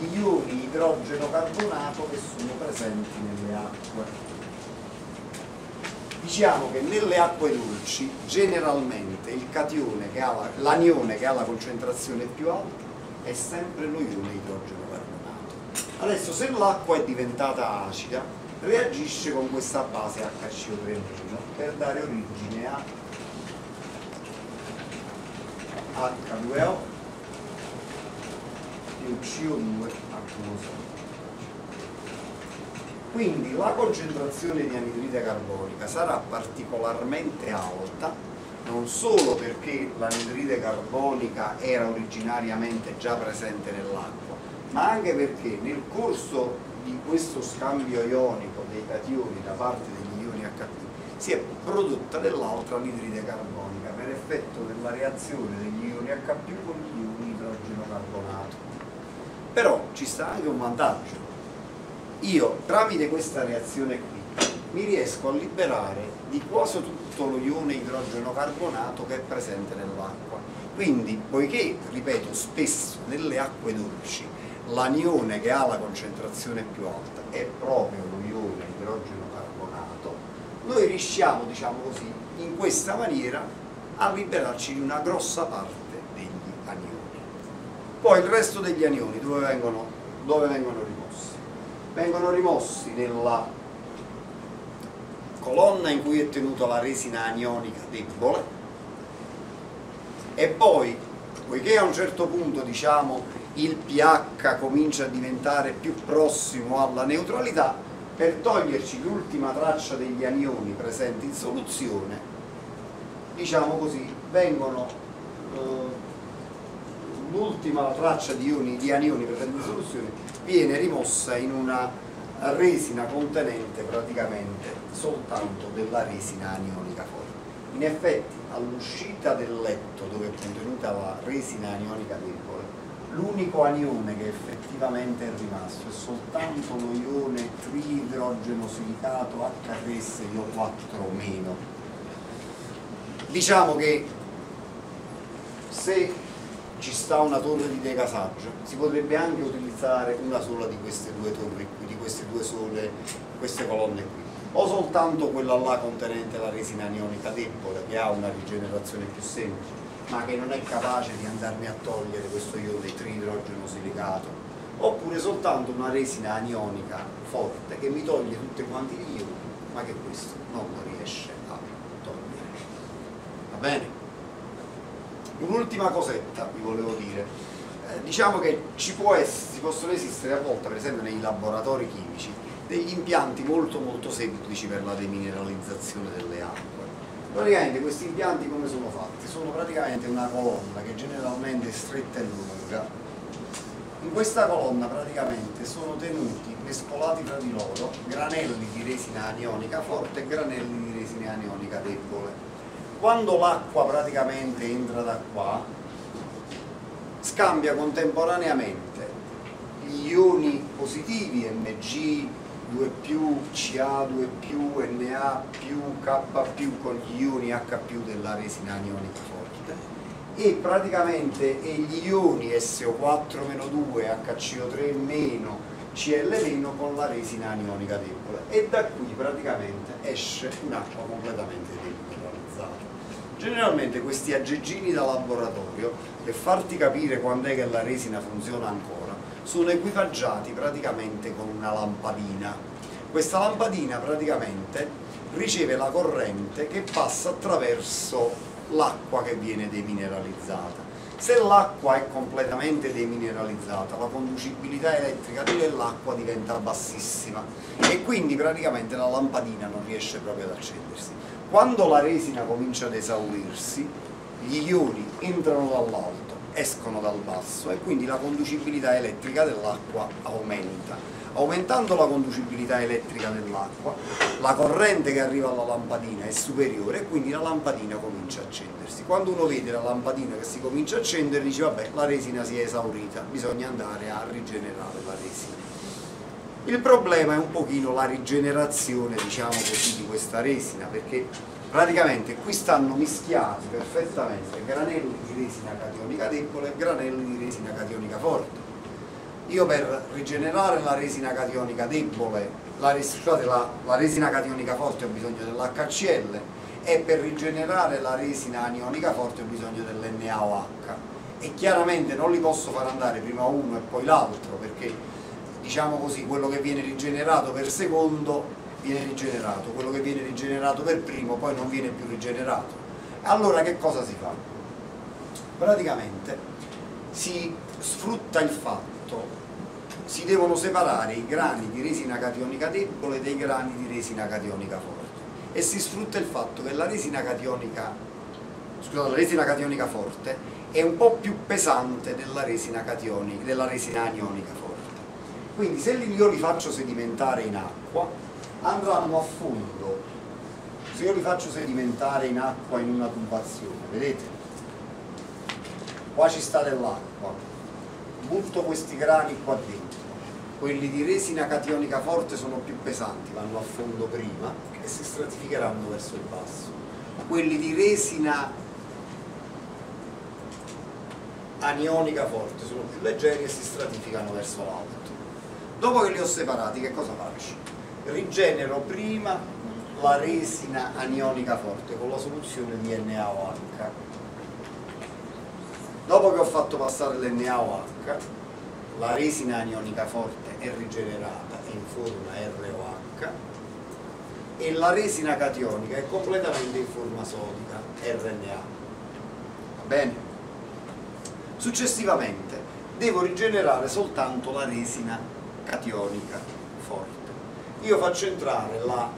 A: gli ioni idrogeno carbonato che sono presenti nelle acque. Diciamo che nelle acque dolci generalmente il catione che ha l'anione che ha la concentrazione più alta è sempre lo ione idrogeno carbonato. Adesso se l'acqua è diventata acida reagisce con questa base HCO3 per dare origine a H2O più CO2 acquoso. Quindi la concentrazione di anidride carbonica sarà particolarmente alta non solo perché l'anidride carbonica era originariamente già presente nell'acqua, ma anche perché nel corso di questo scambio ionico dei cationi da parte degli ioni H si è prodotta dell'altra anidride carbonica per effetto della reazione degli ioni H con gli ioni idrogeno carbonato però ci sta anche un vantaggio io tramite questa reazione qui mi riesco a liberare di quasi tutto lo ione idrogeno carbonato che è presente nell'acqua quindi poiché ripeto spesso nelle acque dolci l'anione che ha la concentrazione più alta è proprio lo ione idrogeno carbonato, noi riusciamo, diciamo così, in questa maniera a liberarci di una grossa parte. Poi il resto degli anioni dove vengono, dove vengono rimossi? Vengono rimossi nella colonna in cui è tenuta la resina anionica debole e poi, poiché a un certo punto diciamo il pH comincia a diventare più prossimo alla neutralità, per toglierci l'ultima traccia degli anioni presenti in soluzione, diciamo così, vengono eh, l'ultima traccia di, ioni, di anioni presenti in soluzione viene rimossa in una resina contenente praticamente soltanto della resina anionica forte. In effetti all'uscita del letto dove è contenuta la resina anionica debole, l'unico anione che effettivamente è rimasto è soltanto lo ione triidrogenosilicato H3SO4-. Diciamo che se ci sta una torre di degasaggio si potrebbe anche utilizzare una sola di queste due torri qui, di queste due sole, queste colonne qui. O soltanto quella là contenente la resina anionica debole che ha una rigenerazione più semplice ma che non è capace di andarmi a togliere questo ione triidrogeno silicato. Oppure soltanto una resina anionica forte che mi toglie tutti quanti gli ioni ma che questo non riesce a togliere. Va bene? Un'ultima cosetta vi volevo dire eh, diciamo che ci, essere, possono esistere a volte per esempio nei laboratori chimici degli impianti molto molto semplici per la demineralizzazione delle acque. Praticamente questi impianti come sono fatti? Sono praticamente una colonna che generalmente è stretta e lunga. In questa colonna praticamente sono tenuti mescolati tra di loro granelli di resina anionica forte e granelli di resina anionica debole. Quando l'acqua praticamente entra da qua, scambia contemporaneamente gli ioni positivi Mg, 2 più, Ca 2 più, Na K con gli ioni H più della resina anionica forte e praticamente gli ioni SO4-2, HCO3- Cl- con la resina anionica debole e da qui praticamente esce un'acqua completamente demineralizzata. Generalmente questi aggeggini da laboratorio, per farti capire quando è che la resina funziona ancora, sono equipaggiati praticamente con una lampadina. Questa lampadina praticamente riceve la corrente che passa attraverso l'acqua che viene demineralizzata. Se l'acqua è completamente demineralizzata, la conducibilità elettrica dell'acqua diventa bassissima e quindi praticamente la lampadina non riesce proprio ad accendersi. Quando la resina comincia ad esaurirsi, gli ioni entrano dall'alto escono dal basso e quindi la conducibilità elettrica dell'acqua aumenta. Aumentando la conducibilità elettrica dell'acqua, la corrente che arriva alla lampadina è superiore e quindi la lampadina comincia a accendersi. Quando uno vede la lampadina che si comincia a accendere dice vabbè la resina si è esaurita, bisogna andare a rigenerare la resina. Il problema è un pochino la rigenerazione diciamo così, di questa resina perché praticamente qui stanno mischiati perfettamente granelli di resina cationika debole e granelli di resina cationika forte. Io per rigenerare la resina cationika debole, la, scusate, la, la resina cationika forte ho bisogno dell'HCl e per rigenerare la resina anionica forte ho bisogno dell'NaOH e chiaramente non li posso far andare prima uno e poi l'altro perché diciamo così quello che viene rigenerato per secondo viene rigenerato, quello che viene rigenerato per primo poi non viene più rigenerato. Allora che cosa si fa? Praticamente si sfrutta il fatto, si devono separare i grani di resina cationika debole dai grani di resina cationika forte e si sfrutta il fatto che la resina cationika, scusate, la resina cationika forte è un po' più pesante della resina, cationika, della resina anionica forte. Quindi se io li faccio sedimentare in acqua, andranno a fondo. Se io li faccio sedimentare in acqua in una tubazione vedete? Qua ci sta dell'acqua. Butto questi grani qua dentro. Quelli di resina cationika forte sono più pesanti vanno a fondo prima e si stratificheranno verso il basso. Quelli di resina anionica forte sono più leggeri e si stratificano verso l'alto dopo che li ho separati che cosa faccio? rigenero prima la resina anionica forte con la soluzione di NaOH. Dopo che ho fatto passare l'NaOH, la resina anionica forte è rigenerata in forma ROH e la resina cationika è completamente in forma sodica, RNA. Va bene? Successivamente devo rigenerare soltanto la resina cationika forte. Io faccio entrare la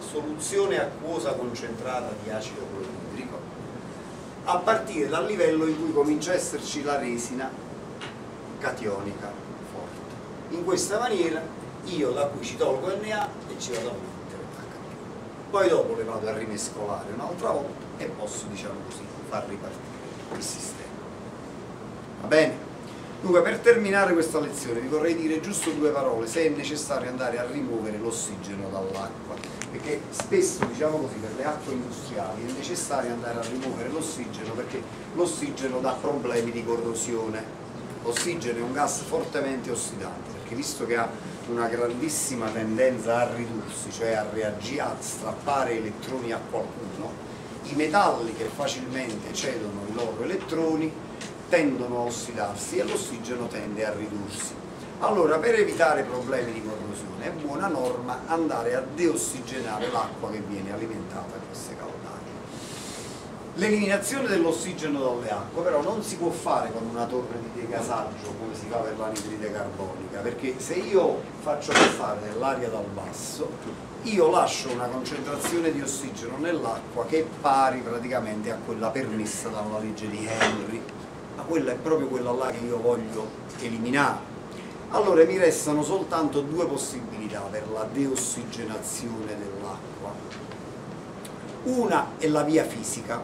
A: soluzione acquosa concentrata di acido cloridrico a partire dal livello in cui comincia a esserci la resina cationika forte. In questa maniera io da qui ci tolgo Na e ci vado a mettere H. Poi dopo le vado a rimescolare un'altra volta e posso, diciamo così, far ripartire il sistema. Va bene? Dunque, per terminare questa lezione vi vorrei dire giusto due parole, se è necessario andare a rimuovere l'ossigeno dall'acqua, perché spesso, diciamo così, per le acque industriali è necessario andare a rimuovere l'ossigeno perché l'ossigeno dà problemi di corrosione. L'ossigeno è un gas fortemente ossidante, perché visto che ha una grandissima tendenza a ridursi, cioè a reagire, a strappare elettroni a qualcuno, i metalli che facilmente cedono i loro elettroni tendono a ossidarsi e l'ossigeno tende a ridursi. Allora per evitare problemi di corrosione è buona norma andare a deossigenare l'acqua che viene alimentata a queste caldate. L'eliminazione dell'ossigeno dalle acque però non si può fare con una torre di degasaggio come si fa per l'anidride carbonica, perché se io faccio passare dell'aria dal basso, io lascio una concentrazione di ossigeno nell'acqua che è pari praticamente a quella permessa dalla legge di Henry, ma quella è proprio quella là che io voglio eliminare. Allora mi restano soltanto due possibilità per la deossigenazione dell'acqua. Una è la via fisica,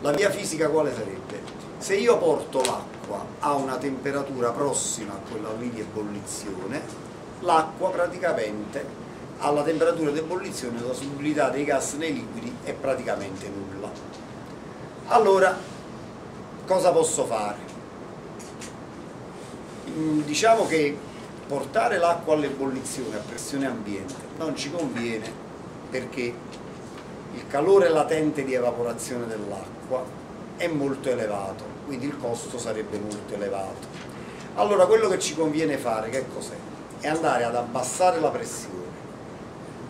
A: la via fisica quale sarebbe? Se io porto l'acqua a una temperatura prossima a quella lì di ebollizione, l'acqua praticamente alla temperatura di ebollizione la solubilità dei gas nei liquidi è praticamente nulla. Allora, cosa posso fare? Mm, diciamo che portare l'acqua all'ebollizione a pressione ambiente non ci conviene perché il calore latente di evaporazione dell'acqua è molto elevato, quindi il costo sarebbe molto elevato. Allora quello che ci conviene fare, che cos'è? È andare ad abbassare la pressione.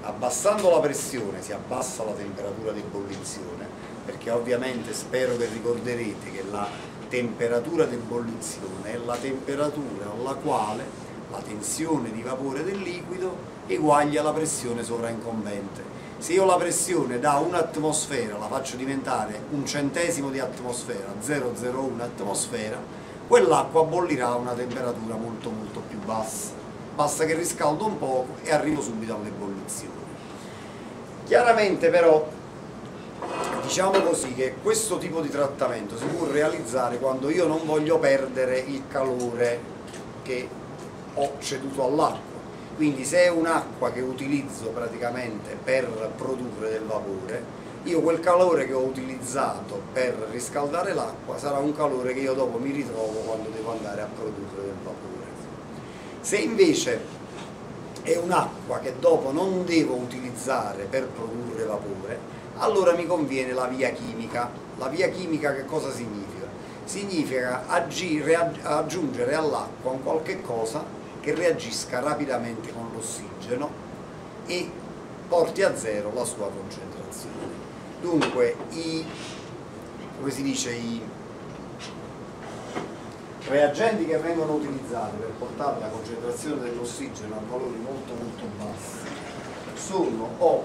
A: Abbassando la pressione si abbassa la temperatura di ebollizione, perché ovviamente spero che ricorderete che la temperatura di ebollizione è la temperatura alla quale la tensione di vapore del liquido eguaglia la pressione sovraincombente se io la pressione da un'atmosfera la faccio diventare un centesimo di atmosfera, 0,01 atmosfera, quell'acqua bollirà a una temperatura molto molto più bassa. Basta che riscaldo un poco e arrivo subito all'ebollizione. Chiaramente però diciamo così che questo tipo di trattamento si può realizzare quando io non voglio perdere il calore che ho ceduto all'acqua. Quindi se è un'acqua che utilizzo praticamente per produrre del vapore io quel calore che ho utilizzato per riscaldare l'acqua sarà un calore che io dopo mi ritrovo quando devo andare a produrre del vapore. Se invece è un'acqua che dopo non devo utilizzare per produrre vapore allora mi conviene la via chimica la via chimica che cosa significa? significa agire, aggiungere all'acqua un qualche cosa che reagisca rapidamente con l'ossigeno e porti a zero la sua concentrazione. Dunque, i, come si dice, i reagenti che vengono utilizzati per portare la concentrazione dell'ossigeno a valori molto molto bassi sono o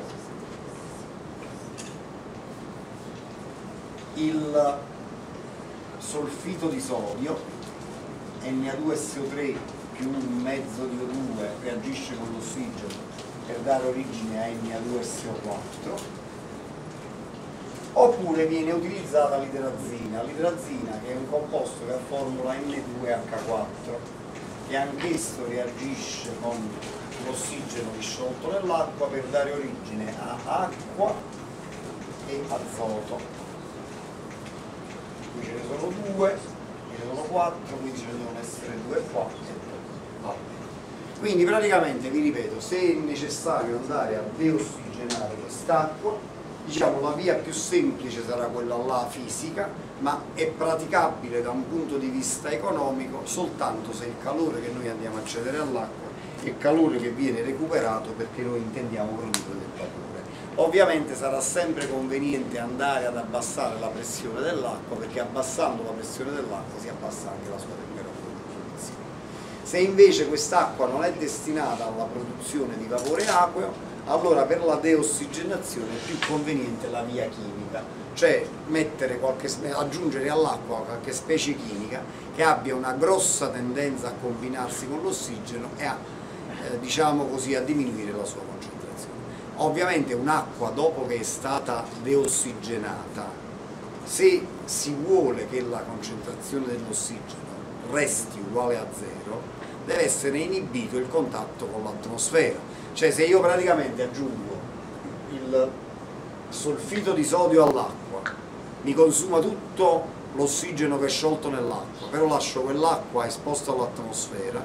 A: il solfito di sodio Na2SO3 più un mezzo di O2 reagisce con l'ossigeno per dare origine a Na2SO4 oppure viene utilizzata l'idrazina l'idrazina che è un composto che ha formula N2H4 che anch'esso reagisce con l'ossigeno disciolto nell'acqua per dare origine a acqua e azoto qui ce ne sono due, ce ne sono quattro, quindi ce ne devono essere due qua Quindi praticamente, vi ripeto, se è necessario andare a deossigenare quest'acqua, diciamo la via più semplice sarà quella là fisica, ma è praticabile da un punto di vista economico soltanto se il calore che noi andiamo a cedere all'acqua è calore che viene recuperato perché noi intendiamo produrre del vapore. Ovviamente sarà sempre conveniente andare ad abbassare la pressione dell'acqua perché abbassando la pressione dell'acqua si abbassa anche la sua temperatura di produzione. Se invece quest'acqua non è destinata alla produzione di vapore acqueo, allora per la deossigenazione è più conveniente la via chimica, cioè qualche, aggiungere all'acqua qualche specie chimica che abbia una grossa tendenza a combinarsi con l'ossigeno e a, eh, diciamo così, a diminuire la sua concentrazione. Ovviamente un'acqua dopo che è stata deossigenata, se si vuole che la concentrazione dell'ossigeno resti uguale a zero, deve essere inibito il contatto con l'atmosfera. Cioè se io praticamente aggiungo il solfito di sodio all'acqua, mi consuma tutto l'ossigeno che è sciolto nell'acqua, però lascio quell'acqua esposta all'atmosfera,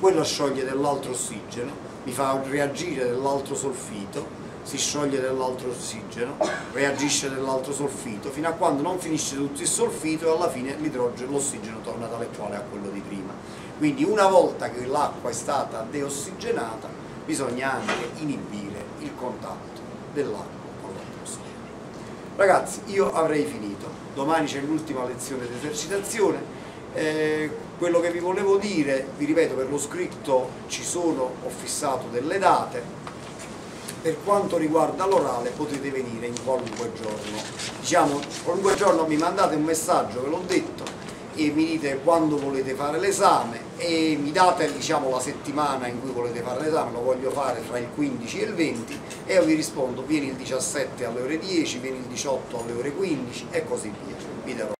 A: quella scioglie dell'altro ossigeno, mi fa reagire dell'altro solfito, si scioglie dell'altro ossigeno, reagisce dell'altro solfito, fino a quando non finisce tutto il solfito e alla fine l'idrogeno, l'ossigeno torna tale quale a quello di prima. Quindi una volta che l'acqua è stata deossigenata bisogna anche inibire il contatto dell'acqua con l'atmosfera. Ragazzi, io avrei finito, domani c'è l'ultima lezione di esercitazione, eh, quello che vi volevo dire, vi ripeto, per lo scritto ci sono, ho fissato delle date, per quanto riguarda l'orale potete venire in qualunque giorno, diciamo qualunque giorno mi mandate un messaggio, ve l'ho detto, e mi dite quando volete fare l'esame e mi date diciamo, la settimana in cui volete fare l'esame, lo voglio fare tra il 15 e il 20 e io vi rispondo vieni il 17 alle ore 10, vieni il 18 alle ore 15 e così via. Vi darò